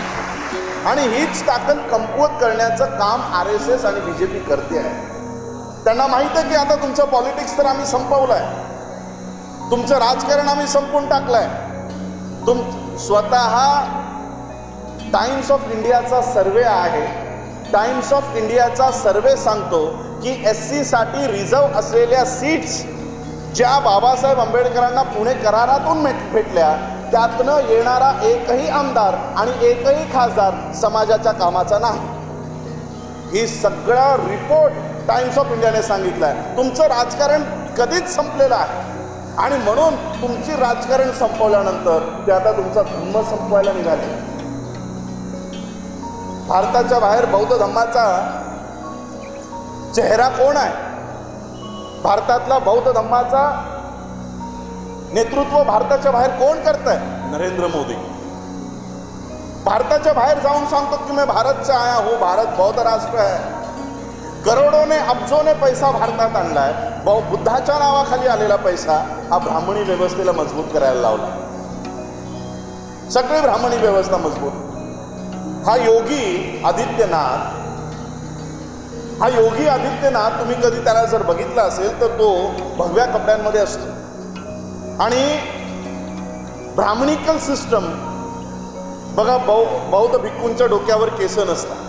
आणि हीच ताकद कमकुवत करण्याचं काम आर एस एस आणि बी जे पी करते आहे. त्यांना माहीत आहे की आता तुमचं पॉलिटिक्स तर आम्ही संपवलं आहे तुमचं राजकारण आम्ही संपून टाकलं आहे तुम स्वतः टाइम्स ऑफ इंडियाचा सर्वे आहे. टाइम्स ऑफ इंडियाचा सर्वे सांगतो की एस सीसाठी रिझर्व असलेल्या सीट्स ज्या बाबासाहेब आंबेडकरांना पुणे करारातून भेट- भेटल्या त्यातनं येणारा एकही आमदार आणि एकही खासदार समाजाच्या कामाचा नाही. ही सगळा रिपोर्ट टाइम्स ऑफ इंडियाने सांगितलं आहे तुमचं राजकारण कधीच संपलेलं आहे. आणि म्हणून तुमची राजकारण संपवल्यानंतर ते आता तुमचा धम्म संपवायला निघाले. भारताच्या बाहेर बौद्ध धम्माचा चेहरा कोण आहे? भारतातला बौद्ध धम्माचा नेतृत्व भारताच्या बाहेर कोण करत आहे नरेंद्र मोदी. भारताच्या बाहेर जाऊन सांगतो की मी भारतचा आया हो भारत बौद्ध राष्ट्र आहे. करोडोने अब्जोने पैसा भारतात आणलाय. बहु बुद्धाच्या नावाखाली आलेला पैसा हा ब्राह्मणी व्यवस्थेला मजबूत करायला लावला. सगळी ब्राह्मणी व्यवस्था मजबूत. हा योगी आदित्यनाथ हा योगी आदित्यनाथ तुम्ही कधी त्याला जर बघितला असेल तर तो भगव्या कपड्यांमध्ये असतो. आणि ब्राह्मणिकल सिस्टम बघा बौ बौद्ध भिक्खूंच्या डोक्यावर केस नसतात.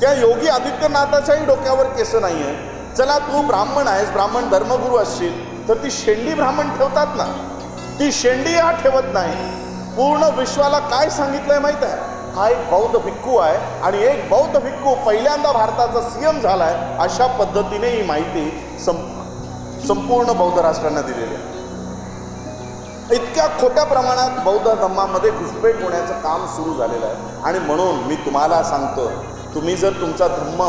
त्या योगी आदित्यनाथाच्याही डोक्यावर केस नाही आहे चला तू ब्राह्मण आहेस ब्राह्मण धर्मगुरू असशील तर ती शेंडी ब्राह्मण ठेवतात ना? ती शेंडी हा ठेवत नाही. पूर्ण विश्वाला काय सांगितलंय माहीत आहे? हा एक बौद्ध भिक्खू आहे आणि एक बौद्ध भिक्खू पहिल्यांदा भारताचा सीएम झालाय अशा पद्धतीने ही माहिती संप संपूर्ण बौद्ध राष्ट्रांना दिलेली आहे. इतक्या खोट्या प्रमाणात बौद्ध धम्मामध्ये घुसपेट होण्याचं काम सुरू झालेलं आहे. आणि म्हणून मी तुम्हाला सांगतो तुम्ही जर तुमचा धम्म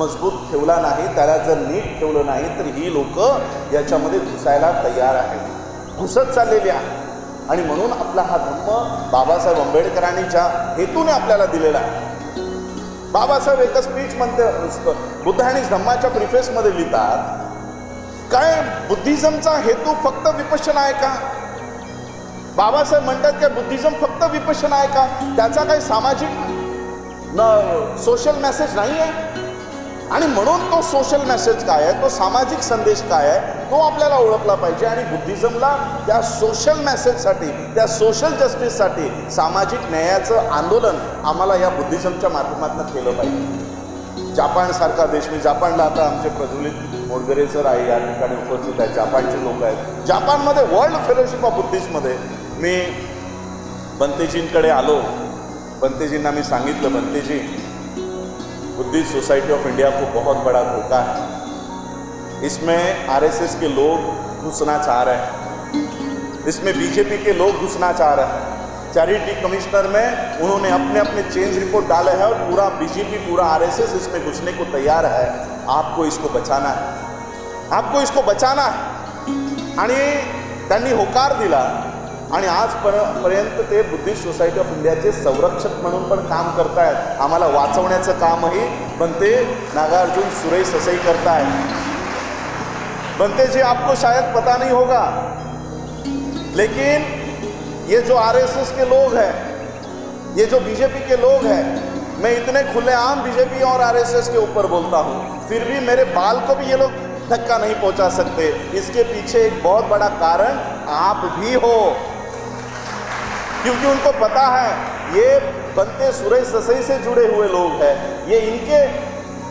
मजबूत ठेवला नाही त्याला जर नीट ठेवलं नाही तर ही लोक याच्यामध्ये घुसायला तयार आहेत. घुसत चाललेली आहे आणि म्हणून आपला हा धम्म बाबासाहेब आंबेडकरांनी ज्या हेतूने आपल्याला दिलेला आहे. बाबासाहेब एकच स्पीच म्हणते बुद्ध आणि धम्माच्या प्रिफेसमध्ये लिहितात काय बुद्धिझमचा हेतू फक्त विपश्यना आहे का? बाबासाहेब म्हणतात की बुद्धिझम फक्त विपशन आहे का? त्याचा काही सामाजिक न सोशल मेसेज नाही आहे आणि म्हणून तो सोशल मेसेज काय आहे? तो सामाजिक संदेश काय आहे? तो आपल्याला ओळखला पाहिजे. आणि बुद्धिझमला त्या सोशल मेसेजसाठी त्या सोशल जस्टिससाठी सामाजिक न्यायाचं आंदोलन आम्हाला या बुद्धिझमच्या माध्यमातून केलं पाहिजे. जापानसारखा देश मी जापानला आता आमचे प्रज्वलित मोडगरे सर आहे या ठिकाणी उपस्थित आहेत. जापानचे लोक आहेत. जापानमध्ये वर्ल्ड फेलोशिप ऑफ बुद्धिस्टमध्ये मी बंतेजींकडे आलो. बंतेजींना मी सांगितलं, बंतेजी बुद्धिस्ट सोसाइटी ऑफ़ इंडिया को बहुत बड़ा धोखा है। इसमें आरएसएस के लोग घुसना चाह रहे हैं। इसमें बीजेपी के लोग घुसना चाह रहे हैं। चैरिटी कमिश्नर में उन्होंने अपने अपने चेंज रिपोर्ट डाले हैं और पूरा बीजेपी, पूरा आरएसएस इसमें घुसने को तैयार है। आपको इसको बचाना है। आपको इसको बचाना है। होकार दिला। आणि आजपर पर्यंत ते बुद्धिस्ट सोसायटी ऑफ़ इंडियाचे संरक्षक म्हणून पण काम करतायत. आम्हाला वाचवण्याचं कामही बनते. नागार्जुन सुरेश असंही करतायत बनते जी, आपको शायद पता नहीं होगा. लेकिन ये जो आरएसएस के लोग हैं, ये जो बीजेपी के लोग हैं, मैं इतने खुलेआम बीजेपी और आरएसएस के ऊपर बोलता हूँ, फिर भी मेरे बाल को भी ये लोग धक्का नहीं पहुँचा सकते। इसके पीछे एक बहुत बड़ा कारण आप भी हो। क्योंकि उनको पता है ये बनते सुरय ससई से जुड़े हुए लोग हैं। ये इनके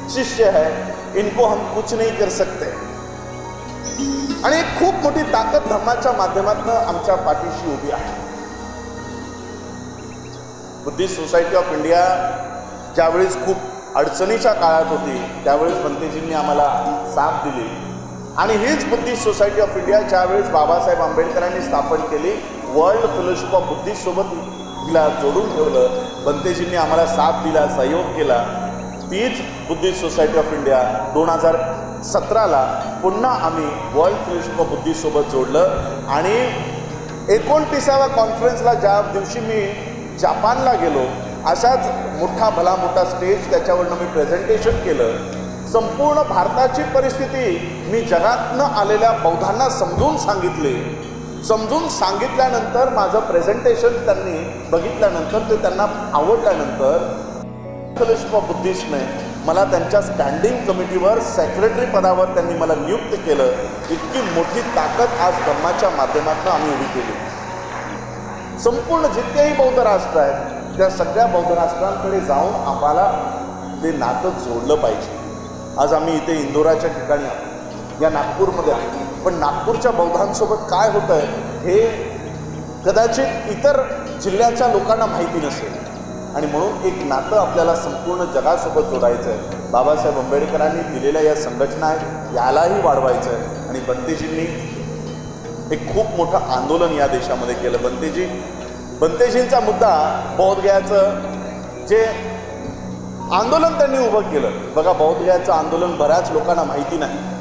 शिष्य है इनको हम कुछ नहीं कर सकते। आणि एक खूप मोठी ताकद धर्माच्या माध्यमातून आमच्या पाठीशी उभी आहे. बुद्धिस्ट सोसायटी ऑफ इंडिया ज्यावेळेस खूप अडचणीच्या काळात होती त्यावेळेस पंतेजींनी आम्हाला साथ दिली. आणि हीच बुद्धिस्ट सोसायटी ऑफ इंडिया ज्यावेळेस बाबासाहेब आंबेडकरांनी स्थापन केली वर्ल्ड फेलोशिप ऑफ बुद्धिस्टसोबत तिला जोडून ठेवलं. बनतेजींनी आम्हाला साथ दिला सहयोग केला. तीच बुद्धिस्ट सोसायटी ऑफ इंडिया दोन हजार सतराला पुन्हा आम्ही वर्ल्ड फेलोशिप ऑफ बुद्धिस्टसोबत जोडलं. आणि एकोणतीसाव्या कॉन्फरन्सला ज्या दिवशी मी जापानला गेलो अशाच मोठा भला मोठा स्टेज त्याच्यावरनं मी प्रेझेंटेशन केलं. संपूर्ण भारताची परिस्थिती मी जगातनं आलेल्या बौद्धांना समजून सांगितली. समजून सांगितल्यानंतर माझं प्रेझेंटेशन त्यांनी बघितल्यानंतर ते त्यांना आवडल्यानंतर फेलोशिप बुद्धिस्टने मला त्यांच्या स्टँडिंग कमिटीवर सेक्रेटरी पदावर त्यांनी मला नियुक्त केलं. इतकी मोठी ताकद आज धर्माच्या माध्यमातून आम्ही उभी केली. संपूर्ण जितकेही बौद्ध राष्ट्र आहेत त्या सगळ्या बौद्ध राष्ट्रांकडे जाऊन आम्हाला ते नातं जोडलं पाहिजे. आज आम्ही इथे इंदोराच्या ठिकाणी आहोत. या नागपूरमध्ये आहोत. पण नागपूरच्या बौद्धांसोबत काय होतं आहे हे कदाचित इतर जिल्ह्याच्या लोकांना माहिती नसेल. आणि म्हणून एक नातं आपल्याला संपूर्ण जगासोबत जोडायचं आहे बाबासाहेब आंबेडकरांनी दिलेल्या या संघटना आहेत यालाही वाढवायचं आहे आणि बंतेजींनी एक खूप मोठं आंदोलन या देशामध्ये केलं. बंतेजी बंतेजींचा मुद्दा बौद्धगयाचं जे आंदोलन त्यांनी उभं केलं. बघा बौद्धगयाचं आंदोलन बऱ्याच लोकांना माहिती नाही.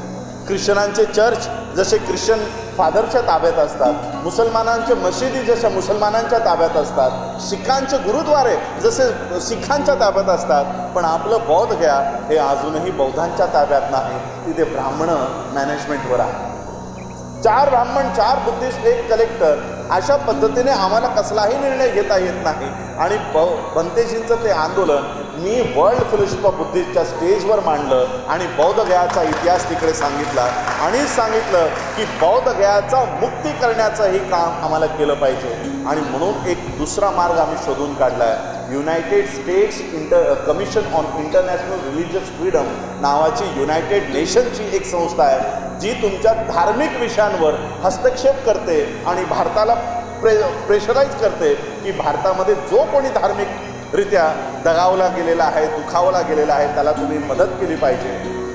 ख्रिश्चनांचे चर्च जसे ख्रिश्चन फादरच्या ताब्यात असतात मुसलमानांचे मशिदी जशा मुसलमानांच्या ताब्यात असतात शिखांचे गुरुद्वारे जसे शिखांच्या ताब्यात असतात पण आपलं बौद्ध गया हे अजूनही बौद्धांच्या ताब्यात नाही. तिथे ब्राह्मण मॅनेजमेंटवर आहे. चार ब्राह्मण चार बुद्धिस्ट एक कलेक्टर अशा पद्धतीने आम्हाला कसलाही निर्णय घेता येत नाही. आणि ब बनतेजींचं ते आंदोलन मी वर्ल्ड फेलोशिप ऑफ बुद्धिस्टच्या स्टेजवर मांडलं आणि बौद्ध गयाचा इतिहास तिकडे सांगितला आणि सांगितलं की बौद्ध गयाचा मुक्ती करण्याचंही काम आम्हाला केलं पाहिजे. आणि म्हणून एक दुसरा मार्ग आम्ही शोधून काढला आहे united states inter commission on international religious freedom नावाची युनायटेड नेशनची एक संस्था आहे जी तुमच्या धार्मिक विषयांवर हस्तक्षेप करते आणि भारताला प्रे प्रेशराईज करते की भारतामध्ये जो कोणी धार्मिक रित्या दगावला गेलेला आहे दुखावला गेलेला आहे त्याला तुम्ही मदत केली पाहिजे.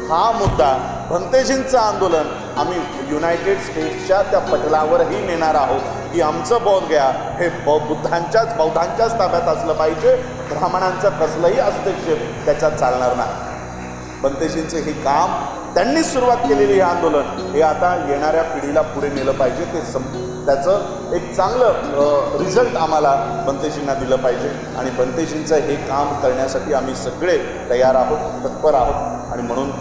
हा मुद्दा भंतेजींचं आंदोलन आम्ही युनायटेड स्टेट्सच्या त्या पटलावरही नेणार आहोत. की आमचं बौद्ध घ्या हे बौ बुद्धांच्याच बौद्धांच्याच ताब्यात असलं पाहिजे ब्राह्मणांचं कसलंही हस्तक्षेप त्याच्यात चालणार नाही. भंतेजींचं हे काम त्यांनीच सुरुवात केलेली हे आंदोलन हे आता येणाऱ्या पिढीला पुढे नेलं पाहिजे. ते सम त्याचं एक चांगलं रिझल्ट आम्हाला बंतेजींना दिलं पाहिजे. आणि बंतेजींचं हे काम करण्यासाठी आम्ही सगळे तयार आहोत तत्पर आहोत. आणि म्हणून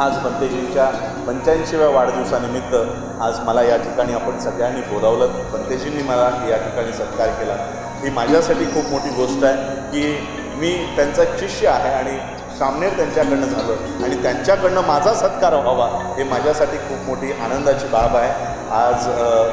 आज बंतेजींच्या पंच्याऐंशीव्या वाढदिवसानिमित्त आज मला या ठिकाणी आपण सगळ्यांनी बोलावलं. बंतेजींनी मला या ठिकाणी सत्कार केला. ही माझ्यासाठी खूप मोठी गोष्ट आहे की मी त्यांचा शिष्य आहे आणि सामनेर त्यांच्याकडनं झालं. आणि त्यांच्याकडनं माझा सत्कार व्हावा हे माझ्यासाठी खूप मोठी आनंदाची बाब आहे. आज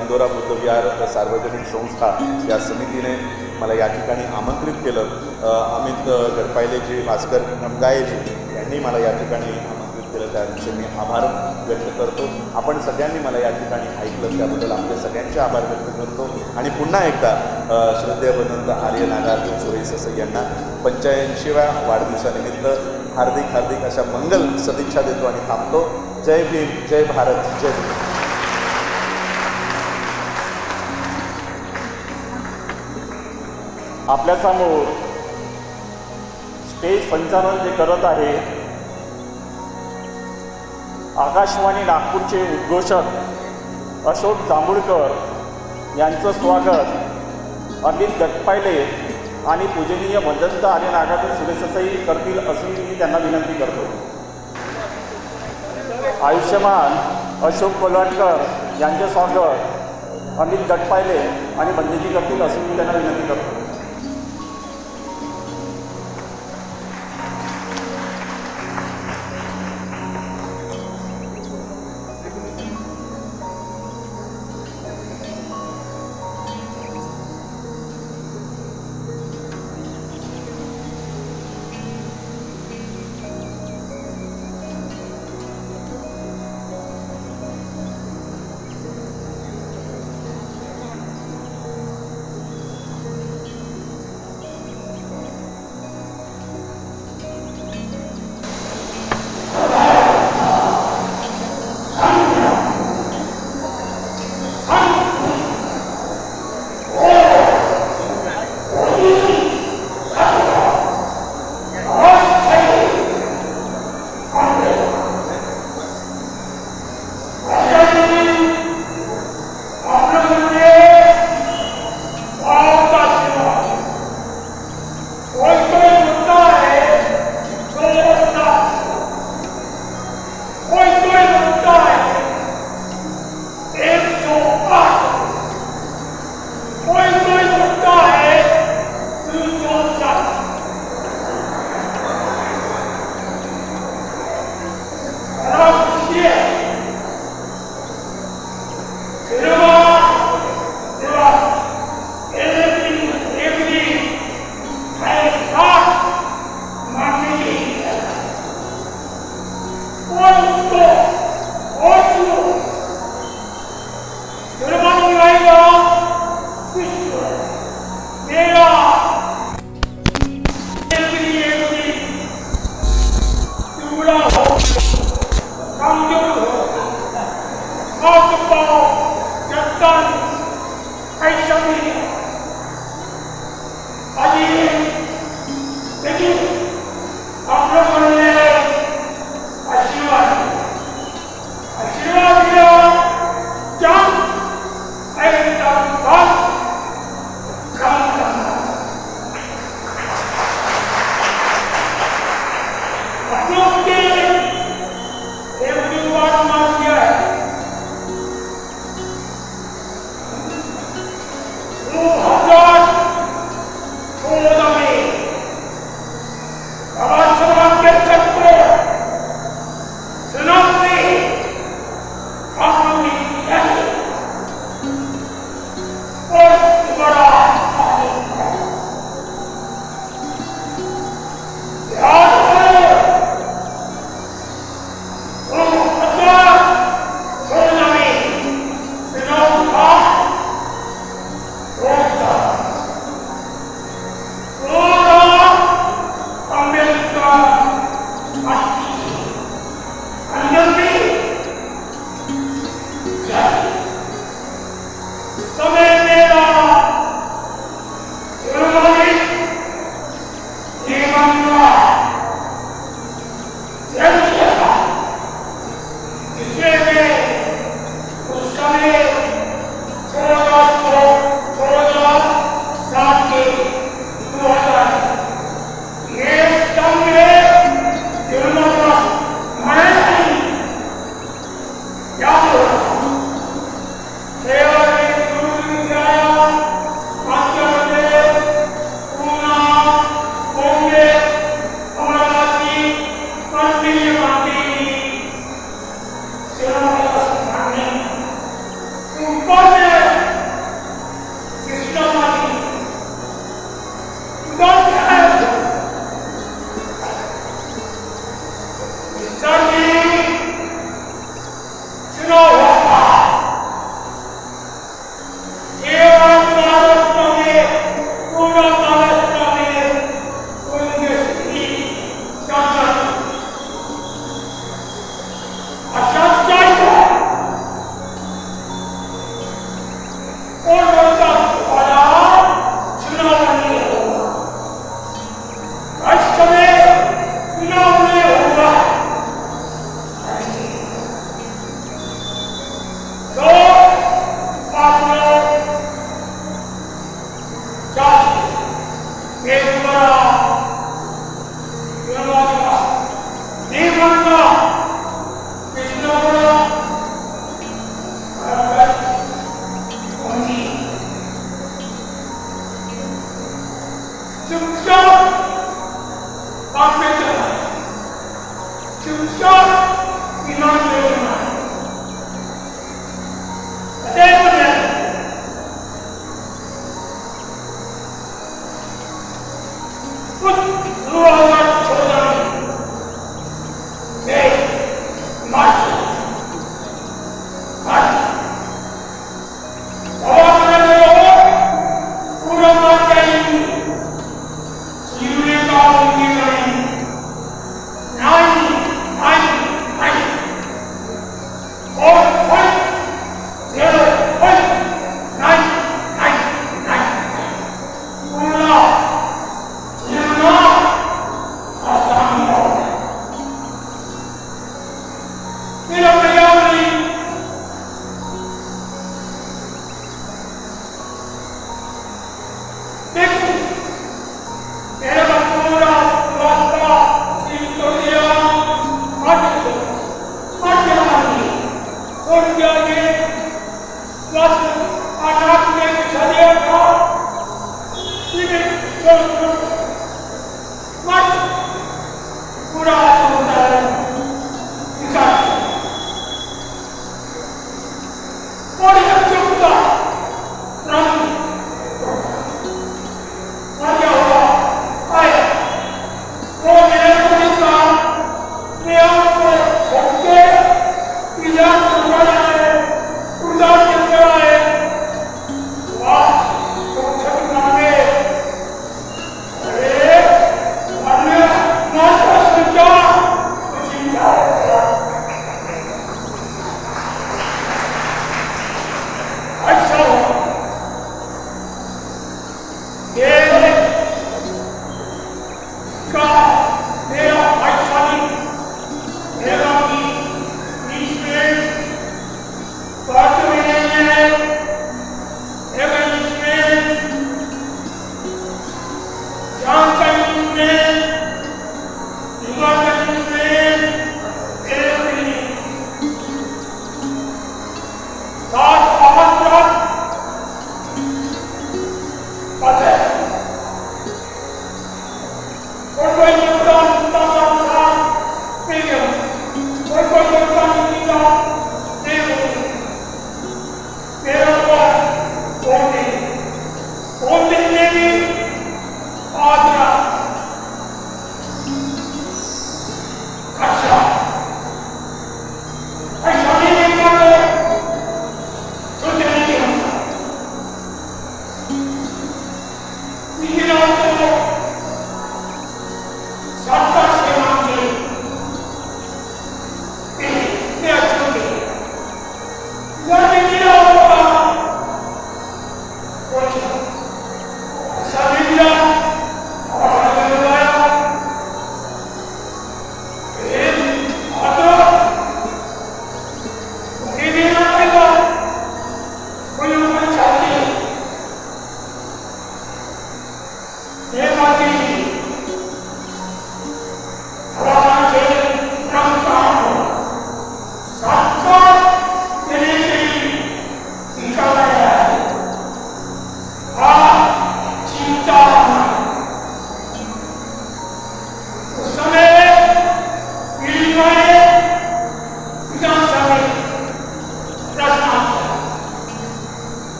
इंदोरा बुद्धविहार सार्वजनिक संस्था या समितीने मला या ठिकाणी आमंत्रित केलं. अमित गडपायलेजी भास्कर नमगायेजी यांनी मला या ठिकाणी आमंत्रित केलं. त्यांचे मी आभार व्यक्त करतो. आपण सगळ्यांनी मला या ठिकाणी ऐकलं. त्याबद्दल आपल्या सगळ्यांचे आभार व्यक्त करतो. आणि पुन्हा एकदा श्रद्धेय भदंत आर्य नागार्जुन सुरेश असं यांना पंच्याऐंशीव्या वाढदिवसानिमित्त हार्दिक हार्दिक अशा मंगल सदिच्छा देतो आणि थांबतो. जय भीम जय भारत जय भीम. आपल्यासमोर स्टेज संचालन जे करत आहे आकाशवाणी नागपूरचे उद्घोषक अशोक जांभूळकर यांचं स्वागत. अमित गटपायले आणि पूजनीय भदंत आणि नागातून सुरेशसही करतील अशी मी त्यांना विनंती करतो. आयुष्यमान अशोक कोल्हाटकर यांचे स्वागत अमित गटपायले आणि बंदीजी करतील असून मी त्यांना विनंती करतो.